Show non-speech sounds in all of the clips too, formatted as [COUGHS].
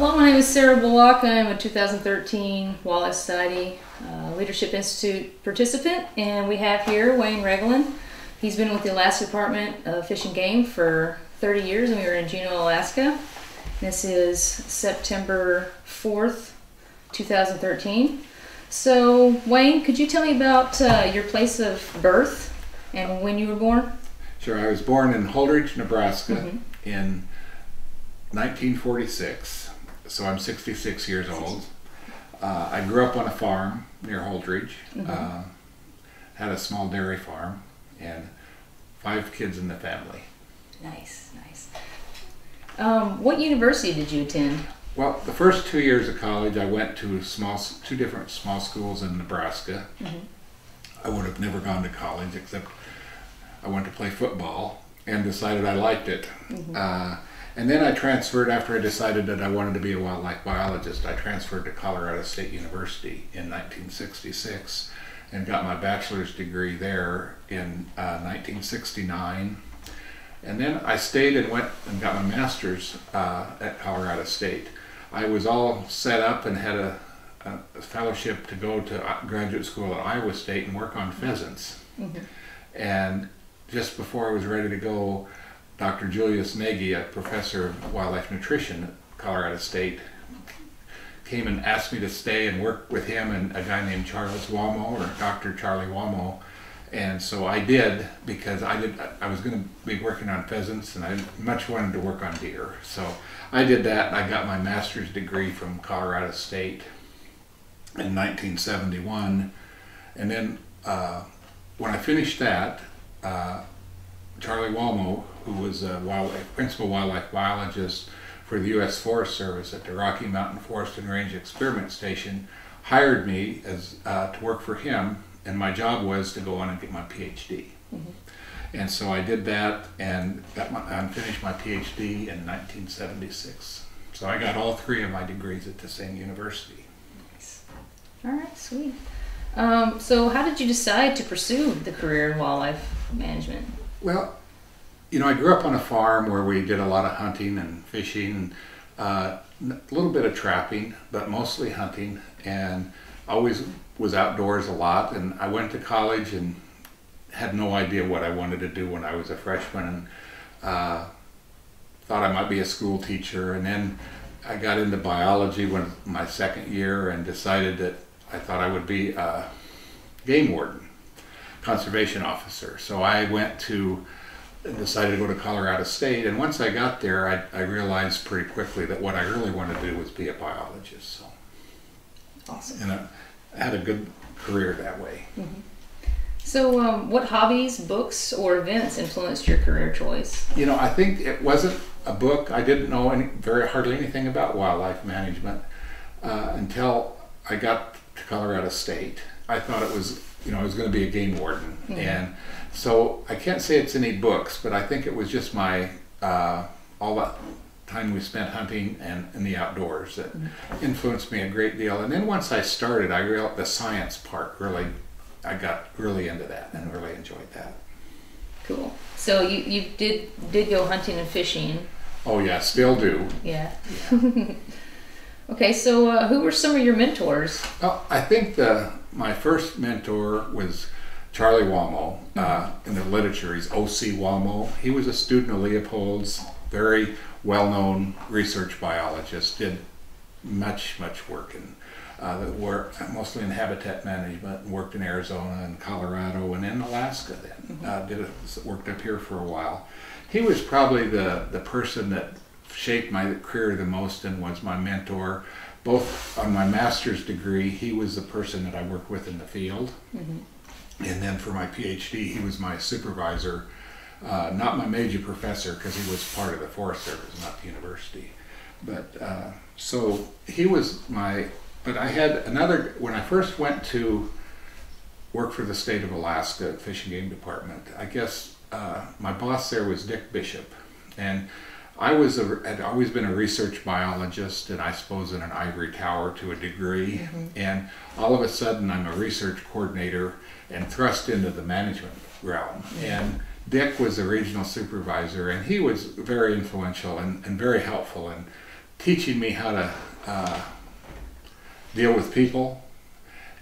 Hello, my name is Sarah Bullock. I'm a 2013 Wildlife Society uh, Leadership Institute participant, and we have here Wayne Regelin. He's been with the Alaska Department of Fish and Game for 30 years, and we were in Juneau, Alaska. This is September 4th, 2013. So, Wayne, could you tell me about uh, your place of birth and when you were born? Sure. I was born in Holdrege, Nebraska mm-hmm. in 1946, so I'm 66 years old. Uh, I grew up on a farm near Holdrege, mm-hmm. uh, had a small dairy farm, and five kids in the family. Nice, nice. Um, what university did you attend? Well, the first two years of college, I went to small, two different small schools in Nebraska. Mm-hmm. I would have never gone to college except I went to play football and decided I liked it. Mm-hmm. Uh, and then I transferred after I decided that I wanted to be a wildlife biologist. I transferred to Colorado State University in 1966 and got my bachelor's degree there in uh, 1969. And then I stayed and went and got my master's uh, at Colorado State. I was all set up and had a, a, fellowship to go to uh, graduate school at Iowa State and work on pheasants. Mm-hmm. And just before I was ready to go, Dr. Julius Nagy, a professor of wildlife nutrition at Colorado State, came and asked me to stay and work with him and a guy named Charles Wallmo or Dr. Charlie Wallmo. And so I did because I did. I was going to be working on pheasants, and I much wanted to work on deer. So I did that, and I got my master's degree from Colorado State in 1971. And then uh, when I finished that, uh, Charlie Wallmo, who was a wildlife, principal wildlife biologist for the U.S. Forest Service at the Rocky Mountain Forest and Range Experiment Station, hired me as uh, to work for him, and my job was to go on and get my PhD. Mm-hmm. And so I did that and got my, and finished my PhD in 1976. So I got all three of my degrees at the same university. Nice. All right, sweet. Um, so how did you decide to pursue the career in wildlife management? Well, you know, I grew up on a farm where we did a lot of hunting and fishing, and uh, a little bit of trapping, but mostly hunting, and always was outdoors a lot. And I went to college and had no idea what I wanted to do when I was a freshman, and uh, thought I might be a school teacher. And then I got into biology when my second year, and decided that I thought I would be a game warden conservation officer. So I went to, decided to go to Colorado State, and once I got there, I, I realized pretty quickly that what I really wanted to do was be a biologist. So, awesome. And I, had a good career that way. Mm-hmm. So, um, what hobbies, books, or events influenced your career choice? You know, I think it wasn't a book. I didn't know any, very hardly anything about wildlife management uh, until I got to Colorado State. I thought it was you know, I was going to be a game warden. Mm-hmm. And so I can't say it's any books, but I think it was just my, uh, all the time we spent hunting and in the outdoors that mm-hmm. influenced me a great deal. And then once I started, I realized the science part really, I got really into that and really enjoyed that. Cool. So you, you did did go hunting and fishing. Oh yeah, still do. Yeah. yeah. [LAUGHS] okay, so uh, who were some of your mentors? Well, I think the my first mentor was Charlie Wallmo uh, in the literature. He's O.C. Wallmo. He was a student of Leopold's, very well known research biologist, did much, much work in. Uh, work mostly in habitat management and worked in Arizona and Colorado and in Alaska then. Mm-hmm. Uh, did it, worked up here for a while. He was probably the, the person that shaped my career the most and was my mentor both on my master's degree, he was the person that I worked with in the field. Mm-hmm. And then for my PhD, he was my supervisor, uh, not my major professor, because he was part of the Forest Service, not the university. But uh, so he was my, but I had another, when I first went to work for the state of Alaska Fish and Game Department, I guess uh, my boss there was Dick Bishop. And I was a, had always been a research biologist, and I suppose in an ivory tower to a degree. Mm-hmm. And all of a sudden, I'm a research coordinator and thrust into the management realm. And Dick was the regional supervisor, and he was very influential and, and very helpful in teaching me how to uh, deal with people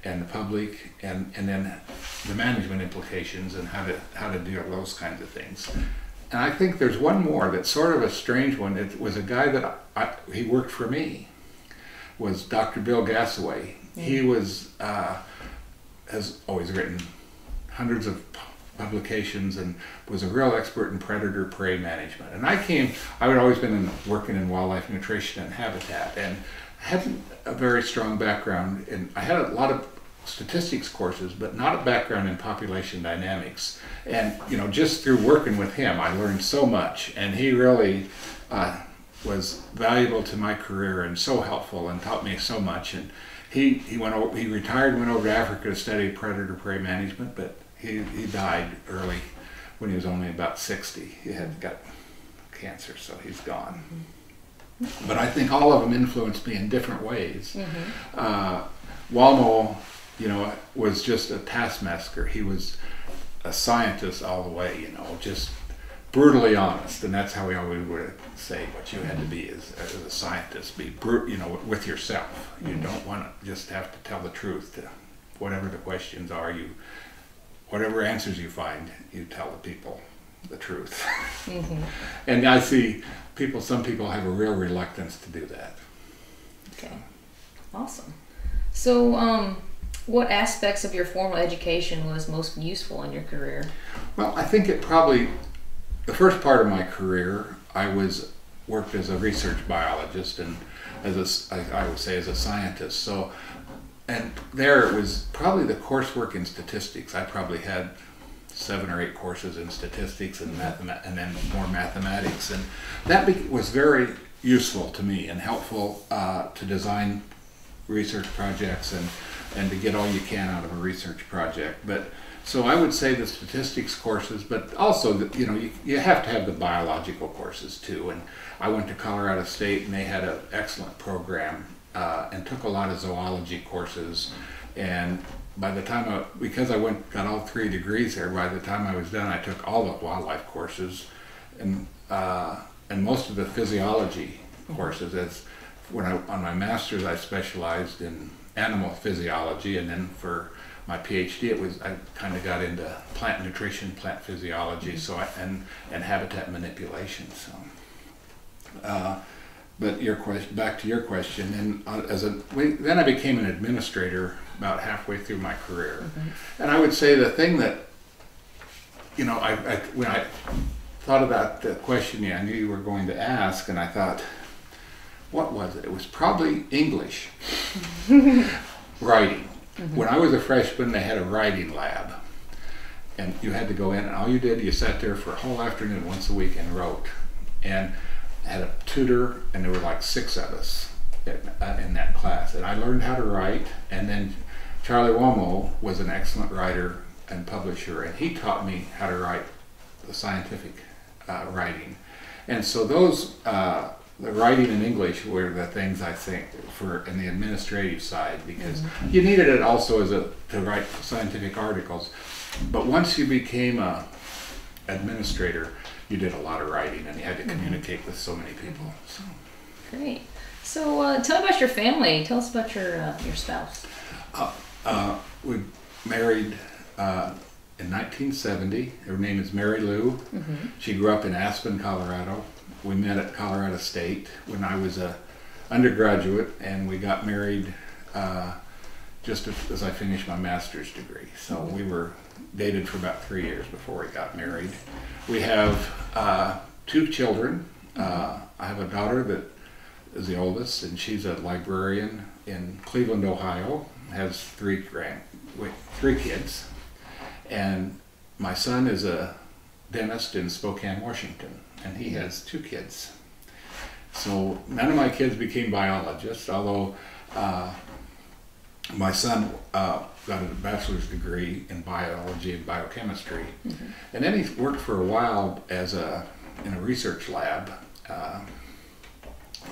and the public, and, and then the management implications and how to how to deal with those kinds of things. And I think there's one more that's sort of a strange one. It was a guy that I, he worked for me. Was Dr. Bill Gasaway. He was uh, has always written hundreds of publications and was a real expert in predator prey management. And I came, I had always been in, working in wildlife nutrition and habitat and had a very strong background in, I had a lot of statistics courses, but not a background in population dynamics. And, you know, just through working with him, I learned so much. And he really uh, was valuable to my career and so helpful and taught me so much. And he, he went over, he retired, went over to Africa to study predator prey management, but he, he died early when he was only about 60. He had got cancer, so he's gone. Mm-hmm. But I think all of them influenced me in different ways. Mm-hmm. Uh, Wallmo, you know, was just a taskmaster. He was a scientist all the way, you know, just brutally honest, and that's how we always would say what you had to be as, as a scientist. Be brute, you know, with yourself. You mm-hmm. don't want to just have to tell the truth to whatever the questions are. You whatever answers you find, you tell the people the truth. Mm-hmm. [LAUGHS] and I see people, some people have a real reluctance to do that. Okay, awesome. So, um, what aspects of your formal education was most useful in your career? Well, I think it probably, the first part of my career, I was worked as a research biologist and as a, I, I would say as a scientist. So and there it was probably the coursework in statistics. I probably had seven or eight courses in statistics and math, and then more mathematics, and that be- was very useful to me and helpful uh, to design research projects and and to get all you can out of a research project. But so I would say the statistics courses, but also the, you know you, you have to have the biological courses too. And I went to Colorado State and they had an excellent program uh, and took a lot of zoology courses. And by the time I, because I went got all three degrees there, by the time I was done, I took all the wildlife courses, and uh, and most of the physiology courses. As when I on my master's, I specialized in animal physiology, and then for my PhD, it was I kind of got into plant nutrition, plant physiology, mm-hmm. so I, and and habitat manipulation. So. Uh, but your question, back to your question, and uh, as a then I became an administrator about halfway through my career, mm-hmm. and I would say the thing that you know, I, I when I thought about the question yeah, I knew you were going to ask, and I thought, what was it? It was probably English [LAUGHS] writing. Mm-hmm. When I was a freshman, they had a writing lab, and you had to go in, and all you did, you sat there for a whole afternoon once a week and wrote, and had a tutor, and there were like six of us in, uh, in that class. And I learned how to write, and then Charlie Wallmo was an excellent writer and publisher, and he taught me how to write the scientific uh, writing. And so those, uh, the writing in English were the things I think for in the administrative side because mm-hmm. you needed it also as a to write scientific articles. But once you became a administrator, you did a lot of writing and you had to mm-hmm. communicate with so many people. So. Great. So uh, tell me about your family. Tell us about your uh, your spouse. Uh, uh we married uh, in 1970. Her name is Mary Lou. Mm-hmm. She grew up in Aspen, Colorado. We met at Colorado State when I was a undergraduate, and we got married uh, just as I finished my master's degree. So mm-hmm. we were dated for about three years before we got married. We have uh, two children. Uh, I have a daughter that is the oldest, and she's a librarian in Cleveland, Ohio. Has three grand, wait, three kids, and my son is a dentist in Spokane, Washington, and he has two kids. So none of my kids became biologists, although uh, my son uh, got a bachelor's degree in biology and biochemistry, mm-hmm. and then he worked for a while as a in a research lab uh,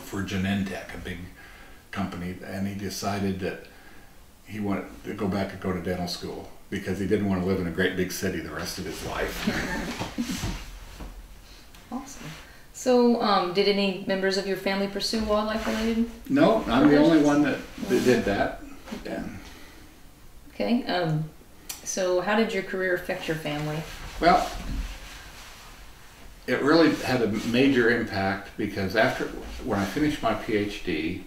for Genentech, a big company, and he decided that he wanted to go back and go to dental school because he didn't want to live in a great big city the rest of his life. [LAUGHS] awesome. So, um, did any members of your family pursue wildlife related? No, I'm the only one that, that did that. Yeah. Okay. Um, so, how did your career affect your family? Well, it really had a major impact because after when I finished my PhD,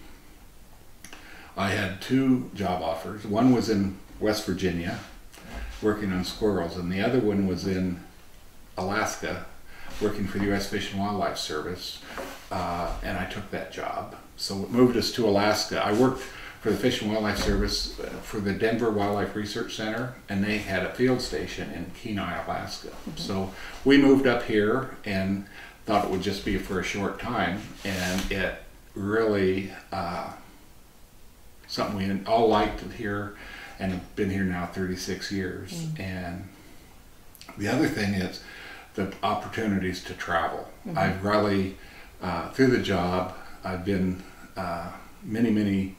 I had two job offers. One was in West Virginia, working on squirrels, and the other one was in Alaska, working for the U.S. Fish and Wildlife Service. Uh, and I took that job. So it moved us to Alaska. I worked for the Fish and Wildlife Service uh, for the Denver Wildlife Research Center, and they had a field station in Kenai, Alaska. So we moved up here and thought it would just be for a short time, and it really uh, something we all liked it here, and have been here now 36 years. And the other thing is the opportunities to travel. I've really uh, through the job, I've been uh, many many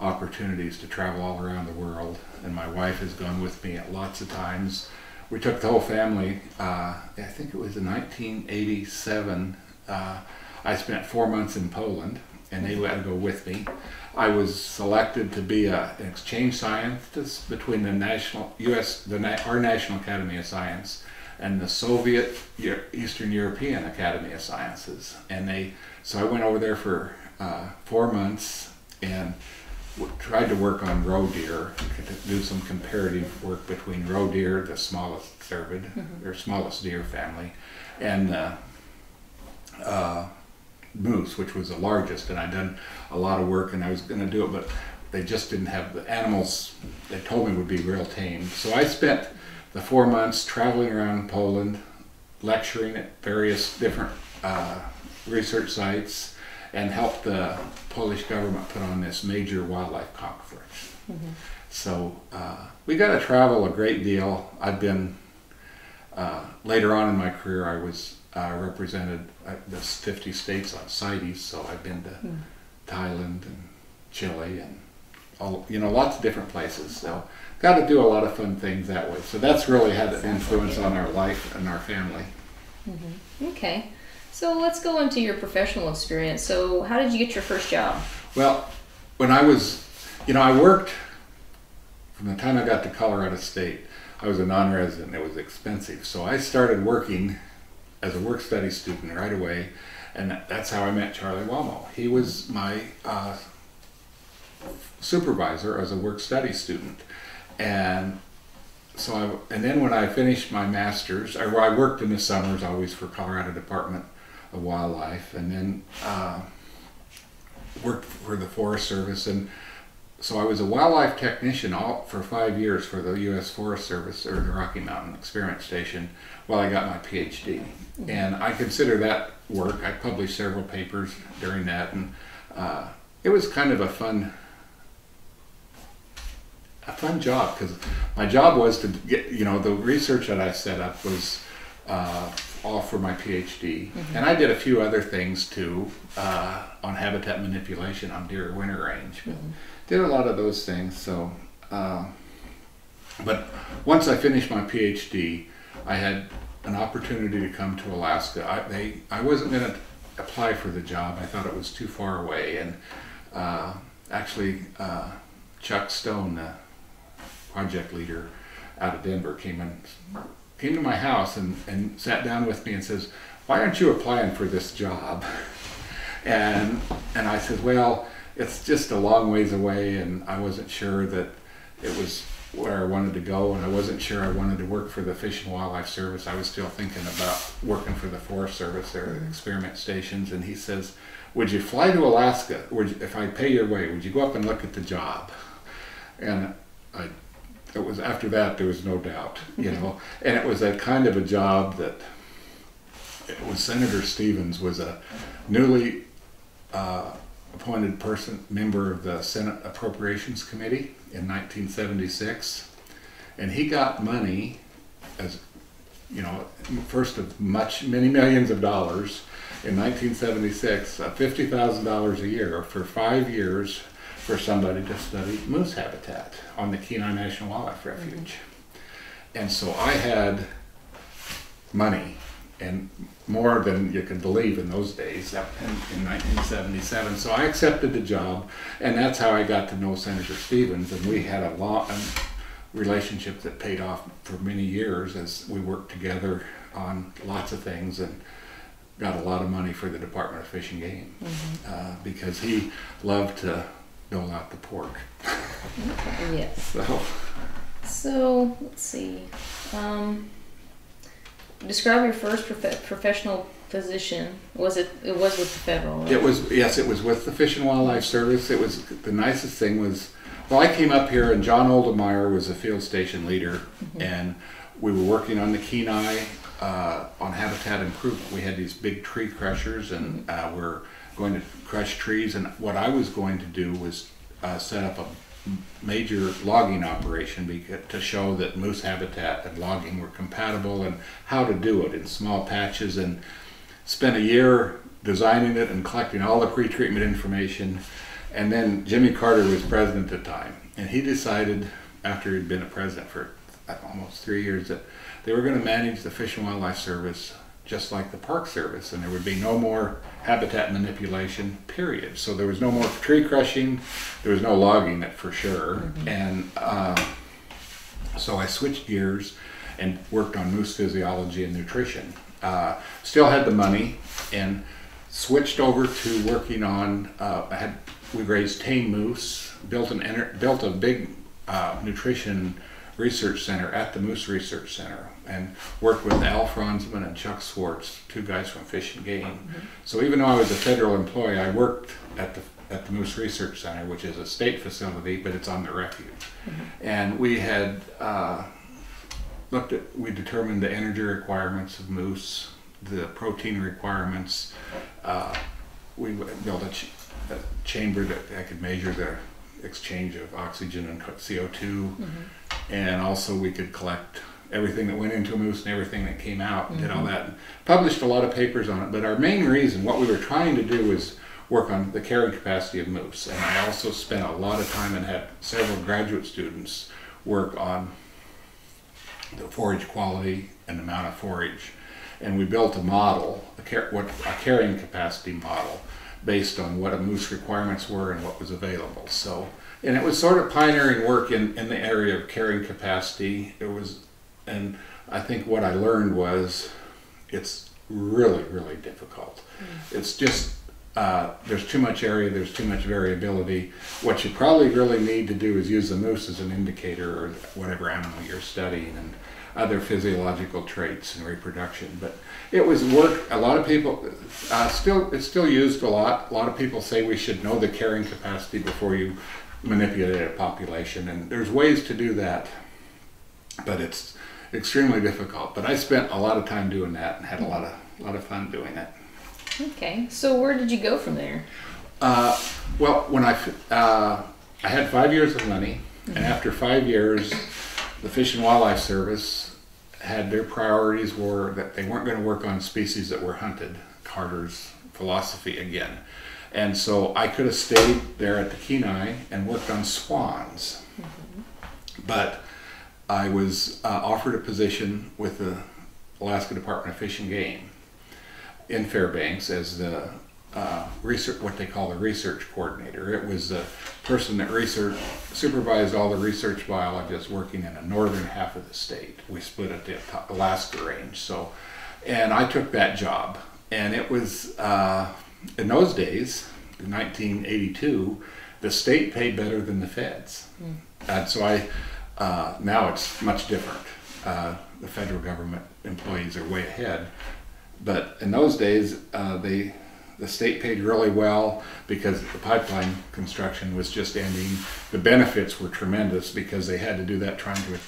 opportunities to travel all around the world, and my wife has gone with me at lots of times. We took the whole family. Uh, I think it was in 1987. Uh, I spent four months in Poland, and they had to go with me. I was selected to be a, an exchange scientist between the national U.S. the our National Academy of Science and the Soviet Eastern European Academy of Sciences, and they. So I went over there for uh, four months and w- tried to work on roe deer, do some comparative work between roe deer, the smallest cervid, or smallest deer family, and uh, uh, moose, which was the largest. And I'd done a lot of work, and I was going to do it, but they just didn't have the animals. They told me would be real tame. So I spent the four months traveling around Poland, lecturing at various different uh, research sites, and helped the Polish government put on this major wildlife conference. So uh, we got to travel a great deal. I've been uh, later on in my career. I was uh, represented uh, the 50 states on CITES, so I've been to Thailand and Chile and all you know lots of different places. So got to do a lot of fun things that way. So that's really had an influence on our life and our family. Okay. So let's go into your professional experience. So, how did you get your first job? Well, when I was, you know, I worked from the time I got to Colorado State. I was a non-resident. It was expensive, so I started working as a work study student right away, and that's how I met Charlie Wallmo. He was my uh, supervisor as a work study student, and so I. And then when I finished my master's, I, I worked in the summers always for Colorado Department of Wildlife, and then. Uh, worked for the Forest Service, and so I was a wildlife technician all for five years for the U.S. Forest Service or the Rocky Mountain Experiment Station while I got my PhD. And I consider that work. I published several papers during that, and uh, it was kind of a fun. A fun job because my job was to get you know the research that I set up was uh, all for my PhD, and I did a few other things too uh, on habitat manipulation on deer winter range. But Did a lot of those things. So, uh, but once I finished my PhD, I had an opportunity to come to Alaska. I, they, I wasn't going to apply for the job. I thought it was too far away, and uh, actually, uh, Chuck Stone, the project leader out of Denver, came in came to my house and, and sat down with me and says, "Why aren't you applying for this job?" [LAUGHS] And and I said, "Well, it's just a long ways away, and I wasn't sure that it was where I wanted to go, and I wasn't sure I wanted to work for the Fish and Wildlife Service. I was still thinking about working for the Forest Service, their experiment stations." And he says, "Would you fly to Alaska? Would you, if I pay your way, would you go up and look at the job?" And I it was after that there was no doubt, you know, and it was that kind of a job that it was Senator Stevens was a newly uh, appointed person member of the Senate Appropriations Committee in 1976, and he got money as you know first of much many millions of dollars in 1976, uh, fifty thousand dollars a year for five years for somebody to study moose habitat on the Kenai National Wildlife Refuge. And so I had money and more than you could believe in those days in, in 1977. So I accepted the job, and that's how I got to know Senator Stevens, and we had a long relationship that paid off for many years as we worked together on lots of things and got a lot of money for the Department of Fish and Game Mm-hmm. uh, because he loved to dole out the pork. [LAUGHS] Yes. [LAUGHS] So So let's see. Um, describe your first prof- professional position. Was it? It was with the federal. Right? it was yes, it was with the Fish and Wildlife Service. It was the nicest thing was well, I came up here and John Oldemeyer was a field station leader, and we were working on the Kenai uh, on habitat improvement. We had these big tree crushers, and uh, we're going to crush trees. And what I was going to do was uh, set up a major logging operation to show that moose habitat and logging were compatible and how to do it in small patches and spent a year designing it and collecting all the pre-treatment information. And then Jimmy Carter was president at the time and he decided after he'd been a president for uh, almost three years that they were going to manage the Fish and Wildlife Service just like the Park Service and there would be no more habitat manipulation period so there was no more tree crushing there was no logging it for sure and uh, so I switched gears and worked on moose physiology and nutrition. Uh, still had the money and switched over to working on. Uh, I had we raised tame moose, built an built a big uh, nutrition research center at the Moose Research Center, and worked with Al Franzmann and Chuck Schwartz, two guys from Fish and Game. So even though I was a federal employee, I worked at the at the Moose Research Center, which is a state facility, but it's on the refuge. And we had uh, looked at, we determined the energy requirements of moose, the protein requirements. Uh, we built a, ch- a chamber that I could measure the exchange of oxygen and co- CO2, and also we could collect everything that went into a moose and everything that came out and did all mm-hmm. that. And published a lot of papers on it, but our main reason, what we were trying to do was work on the carrying capacity of moose. And I also spent a lot of time and had several graduate students work on the forage quality and amount of forage. And we built a model, a, car- what, a carrying capacity model, based on what a moose requirements were and what was available. So, and it was sort of pioneering work in, in the area of carrying capacity. It was, and I think what I learned was it's really, really difficult. It's just, uh, there's too much area, there's too much variability. What you probably really need to do is use the moose as an indicator or whatever animal you're studying and other physiological traits and reproduction. But it was work, a lot of people, uh, still, it's still used a lot. A lot of people say we should know the carrying capacity before you manipulate a population. And there's ways to do that, but it's extremely difficult. But I spent a lot of time doing that and had a lot of, a lot of fun doing it. Okay. So where did you go from there? Uh, well, when I uh, I had five years of money, and after five years, the Fish and Wildlife Service had their priorities were that they weren't going to work on species that were hunted. Carter's philosophy again, and so I could have stayed there at the Kenai and worked on swans, but I was uh, offered a position with the Alaska Department of Fish and Game in Fairbanks as the uh, research, what they call the research coordinator. It was the person that research supervised all the research biologists working in the northern half of the state. We split at the Alaska range. So, and I took that job, and it was uh, in those days, in 1982, the state paid better than the feds, and so I. Uh, now it's much different. Uh, the federal government employees are way ahead, but in those days, uh, they the state paid really well because the pipeline construction was just ending. The benefits were tremendous because they had to do that trying to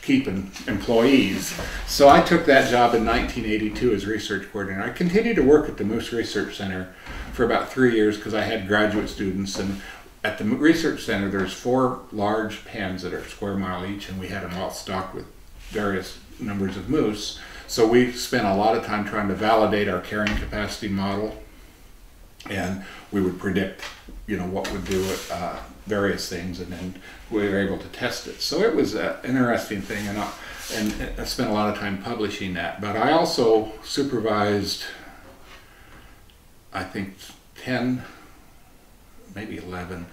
keep employees. So I took that job in 1982 as research coordinator. I continued to work at the Moose Research Center for about three years because I had graduate students and at the research center there's four large pens that are square mile each and we had them all stocked with various numbers of moose so we spent a lot of time trying to validate our carrying capacity model and we would predict, you know, what would do uh, various things, and then we were able to test it. So it was an interesting thing, and I, and I spent a lot of time publishing that. But I also supervised, I think, ten, maybe eleven.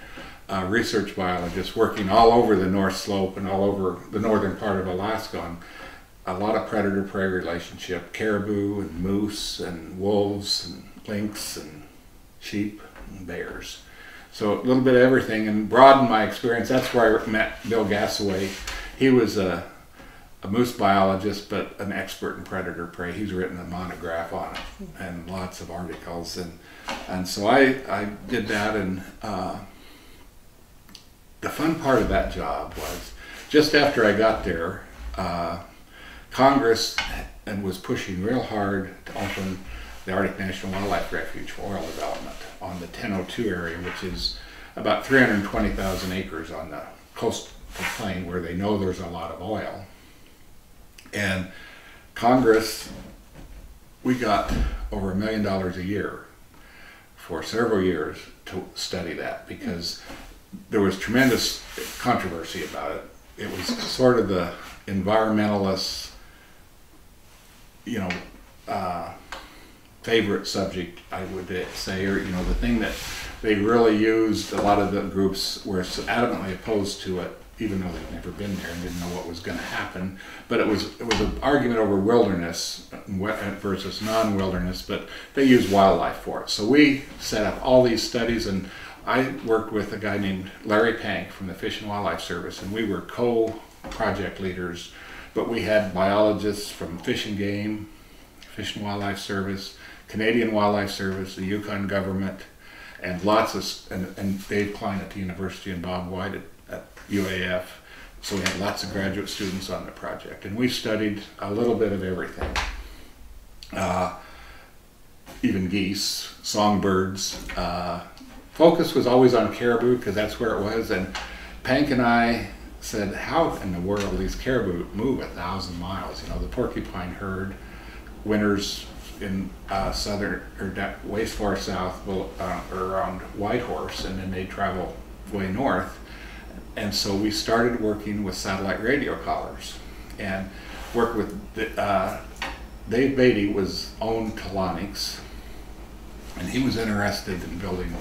Uh, research biologists working all over the North Slope and all over the northern part of Alaska on a lot of predator prey relationship caribou and moose and wolves and lynx and sheep and bears. So a little bit of everything and broadened my experience. That's where I met Bill Gasaway. He was a, a moose biologist, but an expert in predator prey. He's written a monograph on it and lots of articles. And, and so I, I did that. And uh, the fun part of that job was just after I got there, uh, Congress and was pushing real hard to open the Arctic National Wildlife Refuge for oil development on the 1002 area, which is about 320,000 acres on the coastal plain where they know there's a lot of oil. And Congress, we got over a million dollars a year for several years to study that because there was tremendous controversy about it. It was sort of the environmentalists you know, uh, favorite subject, I would say, or you know, the thing that they really used. A lot of the groups were adamantly opposed to it, even though they'd never been there and didn't know what was going to happen. But it was it was an argument over wilderness versus non-wilderness. But they used wildlife for it. So we set up all these studies, and I worked with a guy named Larry Pank from the Fish and Wildlife Service, and we were co-project leaders but we had biologists from Fish and Game, Fish and Wildlife Service, Canadian Wildlife Service, the Yukon government, and lots of, and, and Dave Klein at the university and Bob White at, UAF. So we had lots of graduate students on the project, and we studied a little bit of everything. Uh, even geese, songbirds. Uh, focus was always on caribou because that's where it was, and Pank and I said, how in the world these caribou move a thousand miles? You know, the porcupine herd winters in uh, southern or way far south uh, around Whitehorse, and then they travel way north. And so we started working with satellite radio collars and worked with the, uh, Dave Beatty was owned Telonics, and he was interested in building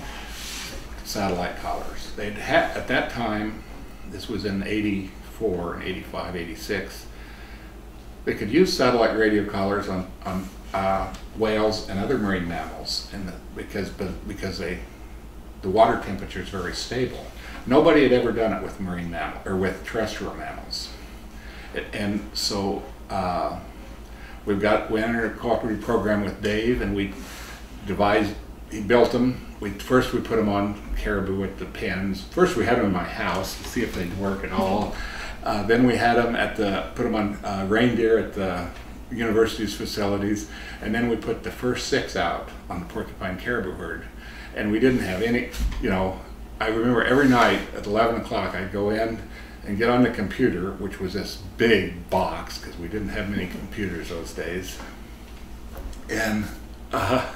satellite collars. They'd had at that time this was in 84 and 85, 86, they could use satellite radio collars on, on uh, whales and other marine mammals and because, because they, the water temperature is very stable. Nobody had ever done it with marine mammals or with terrestrial mammals. And so uh, we've got, we entered a cooperative program with Dave and we devised, he built them we first we put them on caribou with the pens. First we had them in my house to see if they'd work at all. Uh, then we had them at the put them on uh, reindeer at the university's facilities, and then we put the first six out on the porcupine caribou herd, and we didn't have any. You know, I remember every night at 11 o'clock I'd go in and get on the computer, which was this big box because we didn't have many computers those days, and. Uh,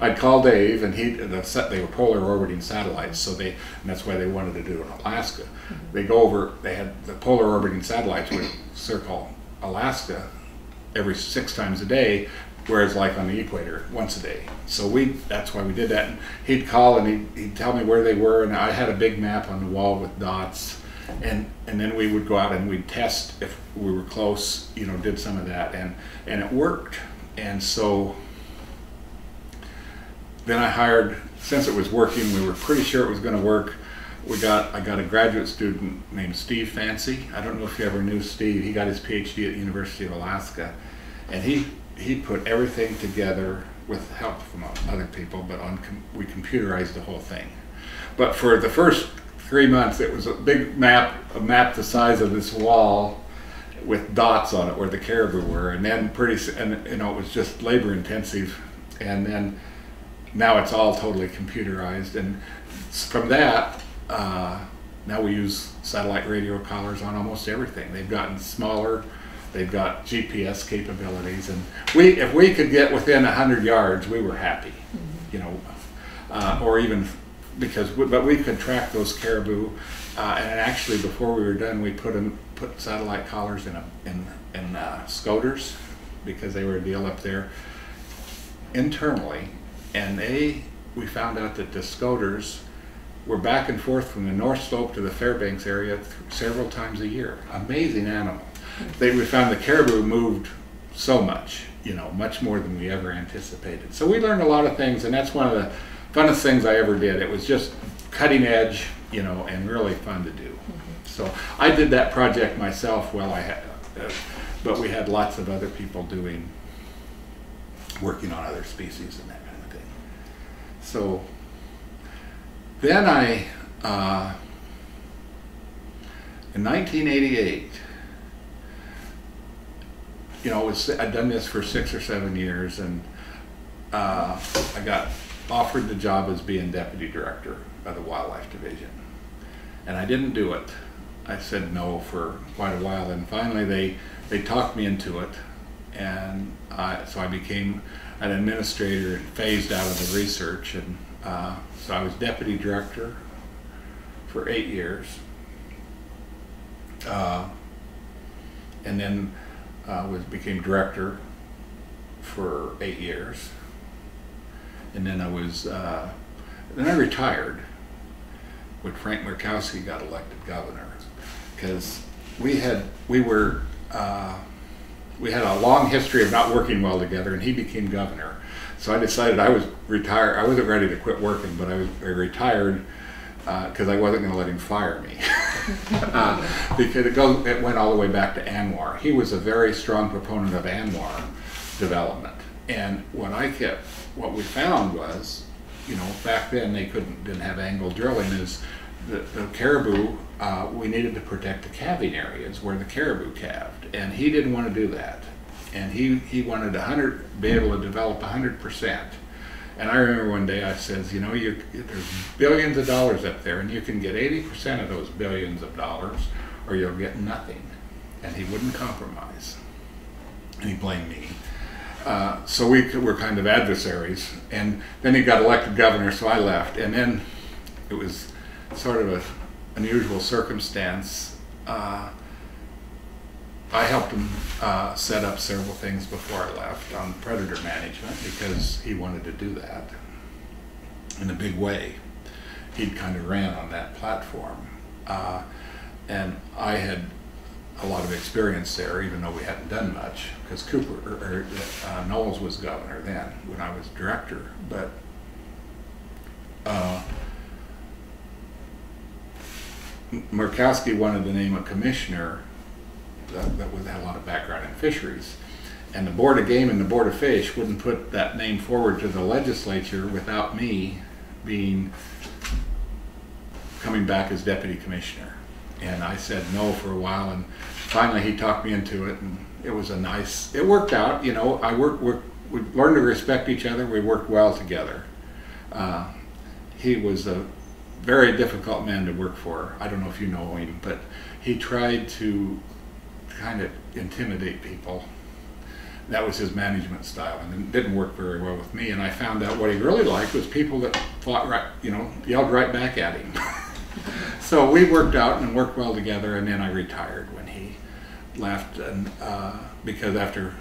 I'd call Dave, and he the, they were polar orbiting satellites, so they and that's why they wanted to do it in Alaska. Mm-hmm. They go over. They had the polar orbiting satellites would circle Alaska every six times a day, whereas like on the equator once a day. So we that's why we did that. And he'd call and he'd, he'd tell me where they were, and I had a big map on the wall with dots. And, and then we would go out and we'd test if we were close, you know, did some of that, and, and it worked. And so then I hired, since it was working, we were pretty sure it was going to work. We got, I got a graduate student named Steve Fancy. I don't know if you ever knew Steve. He got his PhD at the University of Alaska, and he he put everything together with help from other people, but on we computerized the whole thing. But for the first three months, it was a big map, a map the size of this wall, with dots on it where the caribou were, and then pretty, and you know, it was just labor intensive, and then now it's all totally computerized. And from that, uh, now we use satellite radio collars on almost everything. They've gotten smaller, They've got GPS capabilities, and we if we could get within hundred yards, we were happy, you know, uh, or even because we, but we could track those caribou, uh, and actually before we were done, we put them put satellite collars in a in in uh, scoters because they were a deal up there internally, and they we found out that the scoters were back and forth from the North Slope to the Fairbanks area several times a year. Amazing animal. They we found the caribou moved so much, you know, much more than we ever anticipated. So we learned a lot of things, and that's one of the funnest things I ever did. It was just cutting edge, you know, and really fun to do. So I did that project myself. Well, I had, uh, but we had lots of other people doing, working on other species and that kind of thing. So then I, uh, in 1988, you know, was, I'd done this for six or seven years, and uh, I got offered the job as being deputy director of the wildlife division, and I didn't do it. I said no for quite a while, and finally they they talked me into it, and I, so I became an administrator and phased out of the research, and uh, so I was deputy director for eight years, uh, and then uh, was became director for eight years, and then I was uh, then I retired when Frank Murkowski got elected governor because we had we were uh, we had a long history of not working well together, and he became governor. So I decided I was retired. I wasn't ready to quit working, but I, was, I retired because I wasn't going to let him fire me. [LAUGHS] [LAUGHS] uh, because it goes, it went all the way back to ANWR. He was a very strong proponent of ANWR development, and what I kept, what we found was, you know, back then they couldn't didn't have angle drilling. Is the, the caribou uh, we needed to protect the calving areas where the caribou calved, and he didn't want to do that. And he, he wanted a hundred be able to develop hundred percent. And I remember one day I says, you know, you, there's billions of dollars up there, and you can get eighty percent of those billions of dollars, or you'll get nothing. And he wouldn't compromise. And he blamed me. Uh, so we were kind of adversaries. And then he got elected governor, so I left. And then it was sort of an unusual circumstance. Uh, I helped him uh, set up several things before I left on predator management because he wanted to do that in a big way. He'd kind of ran on that platform. Uh, and I had a lot of experience there, even though we hadn't done much, because Cowper or, or uh, Knowles was governor then when I was director. But uh, Murkowski wanted to name a commissioner that, that have a lot of background in fisheries. And the Board of Game and the Board of Fish wouldn't put that name forward to the legislature without me being, coming back as deputy commissioner. And I said no for a while, and finally he talked me into it, and it was a nice, it worked out, you know, I worked, worked we learned to respect each other, we worked well together. Uh, he was a very difficult man to work for. I don't know if you know him, but he tried to kind of intimidate people. That was his management style, and it didn't work very well with me. And I found out what he really liked was people that fought right, you know, yelled right back at him. [LAUGHS] so we worked out and worked well together. And then I retired when he left, and uh, because after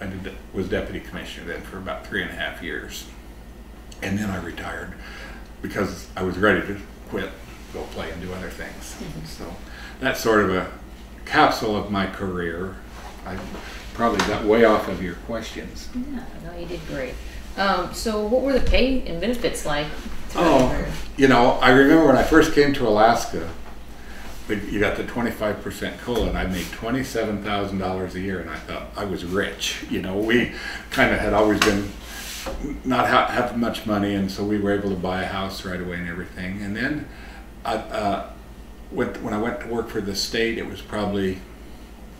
I did, was deputy commissioner then for about three and a half years, and then I retired because I was ready to quit, go play and do other things. So that's sort of a capsule of my career. I probably got way off of your questions. Yeah, no, you did great. Um, so, what were the pay and benefits like? Oh, you know, I remember when I first came to Alaska, you got the 25% COLA, and I made $27,000 a year, and I thought I was rich. You know, we kind of had always been not ha- have much money, and so we were able to buy a house right away and everything. And then I, uh, went, when I went to work for the state, it was probably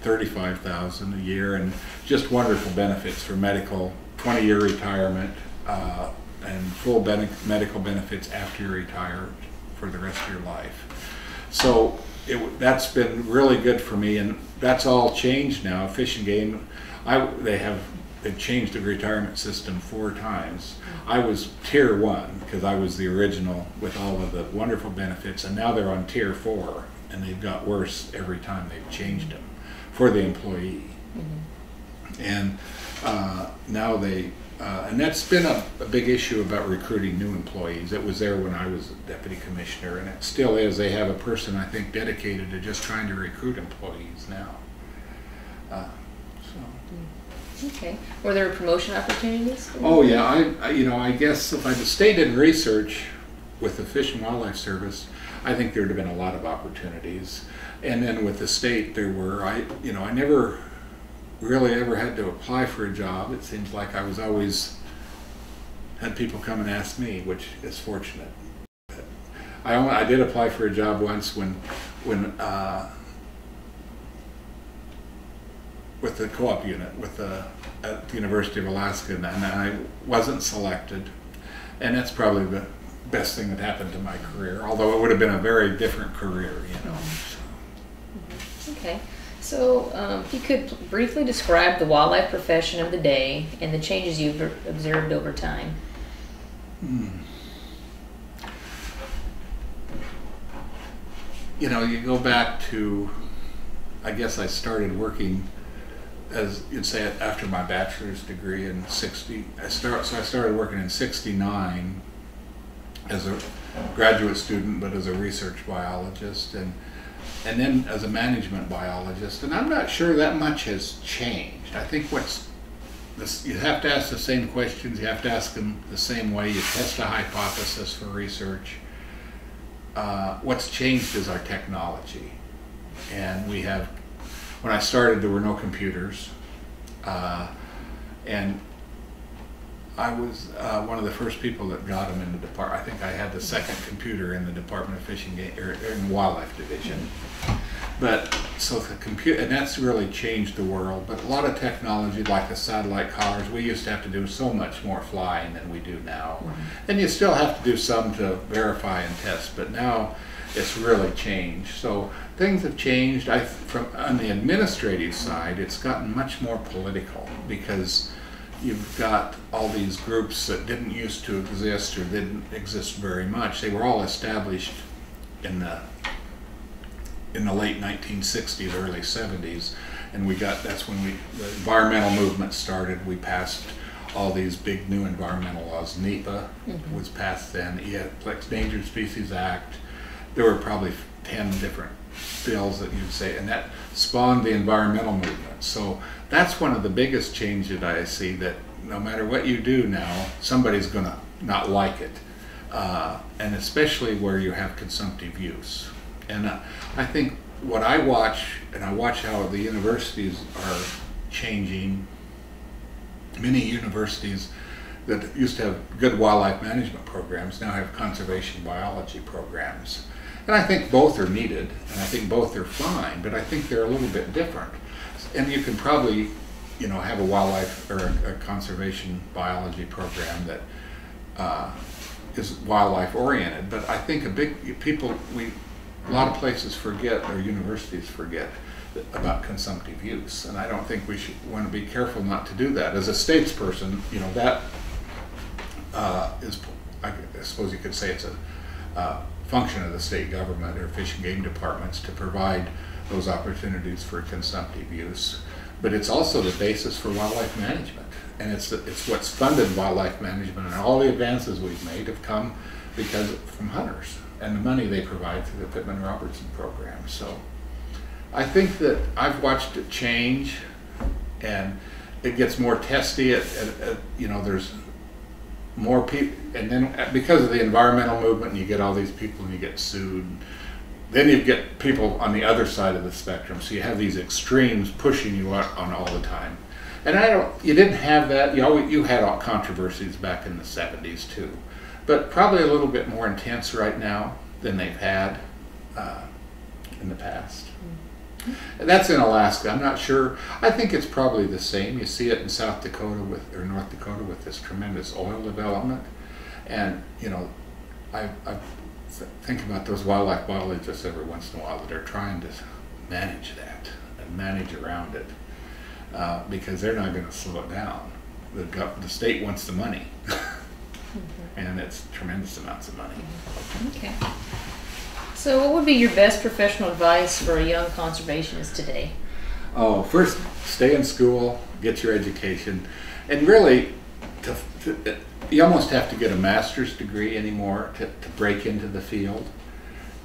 35,000 a year, and just wonderful benefits for medical, 20-year retirement, uh, and full bene- medical benefits after you retire for the rest of your life. so it, that's been really good for me, and that's all changed now. Fish and Game, I they have they've changed the retirement system four times. I was tier one because I was the original with all of the wonderful benefits, and now they're on tier four, and they've got worse every time they've changed them for the employee. And uh, now they, uh, and that's been a, a big issue about recruiting new employees. It was there when I was deputy commissioner, and it still is. They have a person, I think, dedicated to just trying to recruit employees now. Uh. Okay. Were there promotion opportunities? Oh yeah, I, I you know I guess if I'd stayed in research with the Fish and Wildlife Service, I think there'd have been a lot of opportunities. And then with the state, there were I you know I never really ever had to apply for a job. It seems like I was always had people come and ask me, which is fortunate. I only, I did apply for a job once when when uh, with the co-op unit with the at the University of Alaska, and I wasn't selected, and that's probably the best thing that happened to my career. Although it would have been a very different career, you know. Okay. So, um, if you could briefly describe the wildlife profession of the day and the changes you've observed over time. Hmm. You know, you go back to, I guess I started working as you'd say it, after my bachelor's degree in 60 I start so I started working in 69 as a graduate student but as a research biologist and and then as a management biologist. And I'm not sure that much has changed. I think what's this, you have to ask the same questions you have to ask them the same way you test a hypothesis for research. Uh, what's changed is our technology. And we have when I started, there were no computers, uh, and I was uh, one of the first people that got them in the department. I think I had the second computer in the Department of Fish and Game, or in Wildlife Division. But so the computer, and that's really changed the world. But a lot of technology, like the satellite collars, we used to have to do so much more flying than we do now, mm -hmm. and you still have to do some to verify and test. But now it's really changed. So things have changed. I, from on the administrative side, it's gotten much more political because you've got all these groups that didn't used to exist or didn't exist very much. They were all established in the in the late 1960s, early 70s, and we got that's when we the environmental movement started. We passed all these big new environmental laws. NEPA mm -hmm. was passed then. Had Endangered Species Act. There were probably 10 different bills that you'd say, and that spawned the environmental movement. So that's one of the biggest changes I see that no matter what you do now, somebody's going to not like it. Uh, and especially where you have consumptive use. And uh, I think what I watch, and I watch how the universities are changing, many universities that used to have good wildlife management programs now have conservation biology programs. And I think both are needed, and I think both are fine, but I think they're a little bit different. And you can probably, you know, have a wildlife or a, a conservation biology program that uh, is wildlife oriented, but I think a big, people, we, a lot of places forget, or universities forget, about consumptive use, and I don't think we should want to be careful not to do that. As a statesperson, you know, that uh, is, I suppose you could say it's a uh, function of the state government or fish and game departments to provide those opportunities for consumptive use. But it's also the basis for wildlife management. And it's, it's what's funded wildlife management and all the advances we've made have come because from hunters and the money they provide through the Pittman Robertson program. So I think that I've watched it change and it gets more testy. At, at, at, you know, there's more people, and then because of the environmental movement, and you get all these people and you get sued. Then you get people on the other side of the spectrum. So you have these extremes pushing you on all the time. And I don't, you didn't have that. You always, you had all controversies back in the 70s too, but probably a little bit more intense right now than they've had uh, in the past. That's in Alaska. I'm not sure. I think it's probably the same. You see it in South Dakota with or North Dakota with this tremendous oil development, and you know, I, I think about those wildlife biologists every once in a while that are trying to manage that and manage around it uh, because they're not going to slow it down. The, gov- the state wants the money, [LAUGHS] and it's tremendous amounts of money. Okay. So, what would be your best professional advice for a young conservationist today? Oh, first, stay in school, get your education, and really, to, to, you almost have to get a master's degree anymore to, to break into the field.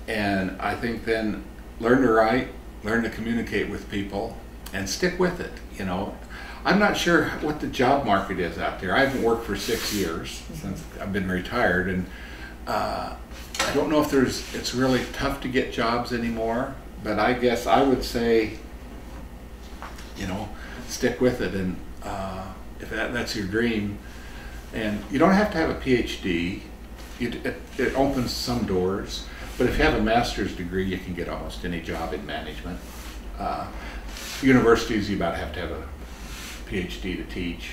And I think then learn to write, learn to communicate with people, and stick with it. You know, I'm not sure what the job market is out there. I haven't worked for six years since I've been retired, and uh, I don't know if there's. It's really tough to get jobs anymore. But I guess I would say, you know, stick with it, and uh, if that, that's your dream, and you don't have to have a PhD. It, it, it opens some doors, but if you have a master's degree, you can get almost any job in management. Uh, universities, you about have to have a PhD to teach.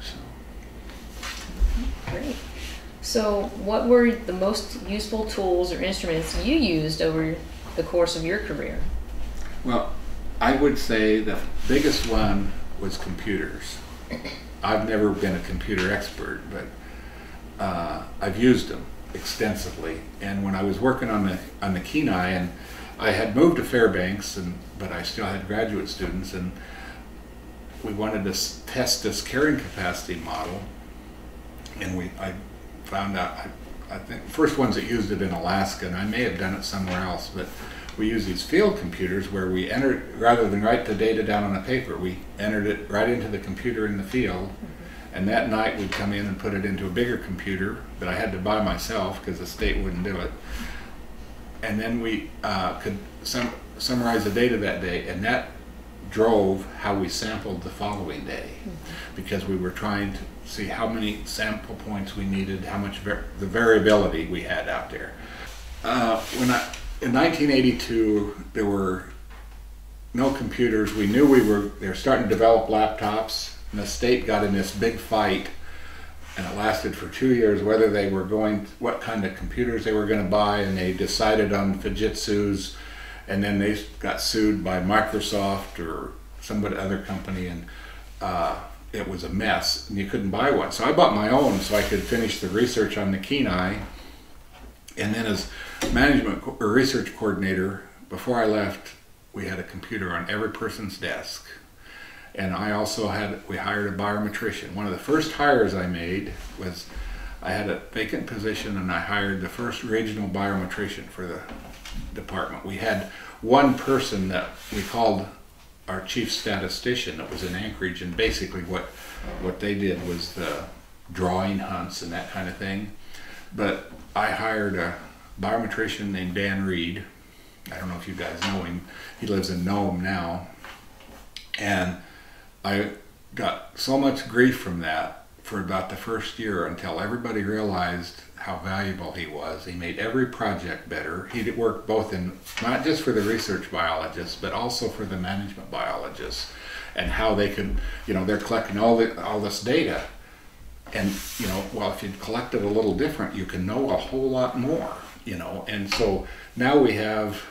So. Great. So, what were the most useful tools or instruments you used over the course of your career? Well, I would say the biggest one was computers. I've never been a computer expert, but uh, I've used them extensively. And when I was working on the on the Kenai, and I had moved to Fairbanks, and but I still had graduate students, and we wanted to test this carrying capacity model, and we I found out I, I think first ones that used it in Alaska, and I may have done it somewhere else, but we use these field computers where we enter rather than write the data down on a paper, we entered it right into the computer in the field. And that night we'd come in and put it into a bigger computer that I had to buy myself because the state wouldn't do it. And then we uh, could sum- summarize the data that day, and that drove how we sampled the following day because we were trying to see how many sample points we needed, how much the variability we had out there. Uh, when I in 1982, there were no computers. We knew we were they were starting to develop laptops, and the state got in this big fight, and it lasted for two years. Whether they were going, what kind of computers they were going to buy, and they decided on Fujitsu's, and then they got sued by Microsoft or somebody other company, and uh, it was a mess, and you couldn't buy one. So I bought my own so I could finish the research on the Kenai. And then as management or research coordinator, before I left, we had a computer on every person's desk. And I also had, we hired a biometrician. One of the first hires I made was I had a vacant position and I hired the first regional biometrician for the department. We had one person that we called our chief statistician that was in Anchorage, and basically what what they did was the drawing hunts and that kind of thing. But I hired a biometrician named Dan Reed. I don't know if you guys know him. He lives in Nome now, and I got so much grief from that for about the first year until everybody realized how valuable he was. He made every project better. He did work both in not just for the research biologists, but also for the management biologists, and how they could, you know, they're collecting all the all this data, and you know, well, if you collect it a little different, you can know a whole lot more, you know, and so now we have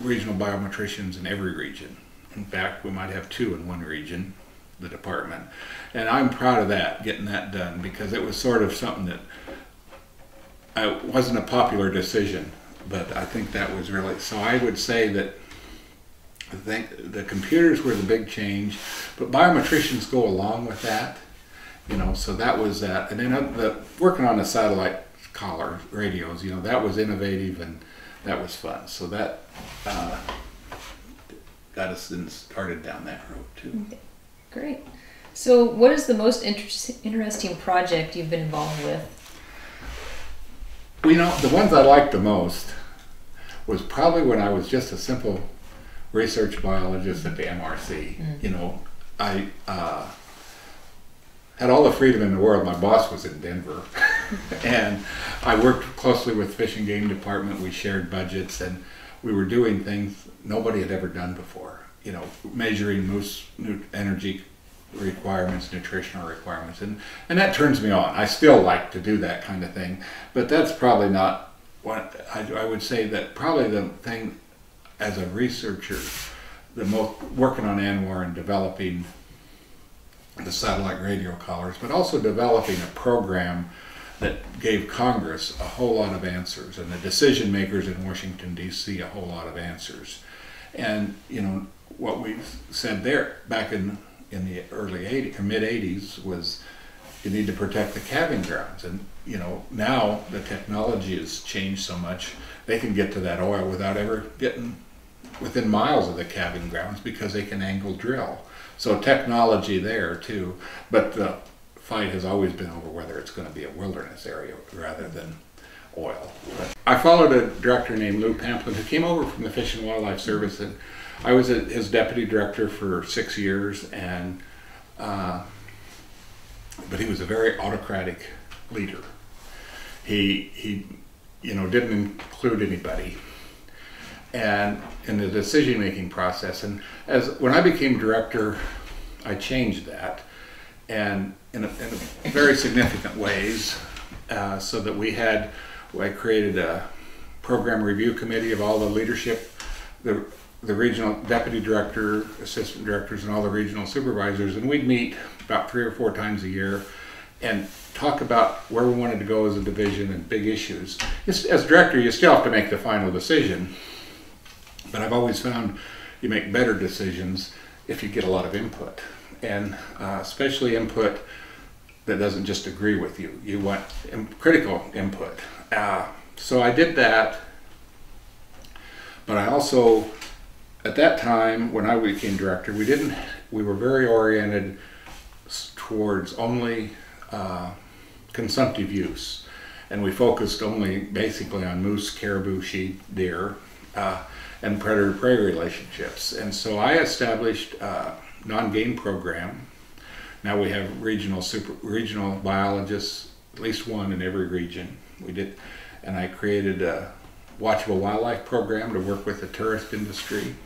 regional biometricians in every region. In fact, we might have two in one region, the department. And I'm proud of that, getting that done, because it was sort of something that I, wasn't a popular decision, but I think that was really, so I would say that I think the computers were the big change, but biometricians go along with that, you know, so that was that. And then uh, the, working on the satellite collar radios, you know, that was innovative and that was fun. So that uh, got us started down that road too. Great. So, what is the most inter- interesting project you've been involved with? Well, you know, the ones I liked the most was probably when I was just a simple research biologist at the MRC. You know, I uh, had all the freedom in the world. My boss was in Denver, [LAUGHS] and I worked closely with Fish and Game Department. We shared budgets, and we were doing things nobody had ever done before. You know, measuring moose energy requirements, nutritional requirements, and and that turns me on. I still like to do that kind of thing, but that's probably not what I, I would say that probably the thing as a researcher, the most working on ANWR and developing the satellite radio collars, but also developing a program that gave Congress a whole lot of answers and the decision makers in Washington D.C. a whole lot of answers. And you know what we said there back in in the early 80s or mid 80s was you need to protect the calving grounds. And you know now the technology has changed so much they can get to that oil without ever getting within miles of the calving grounds because they can angle drill. So technology there too but the fight has always been over whether it's going to be a wilderness area rather than oil. But i followed a director named Lew Pamplin who came over from the fish and wildlife service and I was his deputy director for six years, and uh, but he was a very autocratic leader. He he, you know, didn't include anybody, and in the decision making process. And as when I became director, I changed that, and in, a, in a very significant ways, uh, so that we had. I created a program review committee of all the leadership, the the regional deputy director, assistant directors, and all the regional supervisors, and we'd meet about three or four times a year and talk about where we wanted to go as a division and big issues. As director, you still have to make the final decision, but I've always found you make better decisions if you get a lot of input, and uh, especially input that doesn't just agree with you. You want critical input. Uh, so I did that, but I also at that time, when I became director, we didn't. We were very oriented towards only uh, consumptive use, and we focused only basically on moose, caribou, sheep, deer, uh, and predator-prey relationships. And so I established a non-game program. Now we have regional super regional biologists, at least one in every region. We did, and I created a watchable wildlife program to work with the tourist industry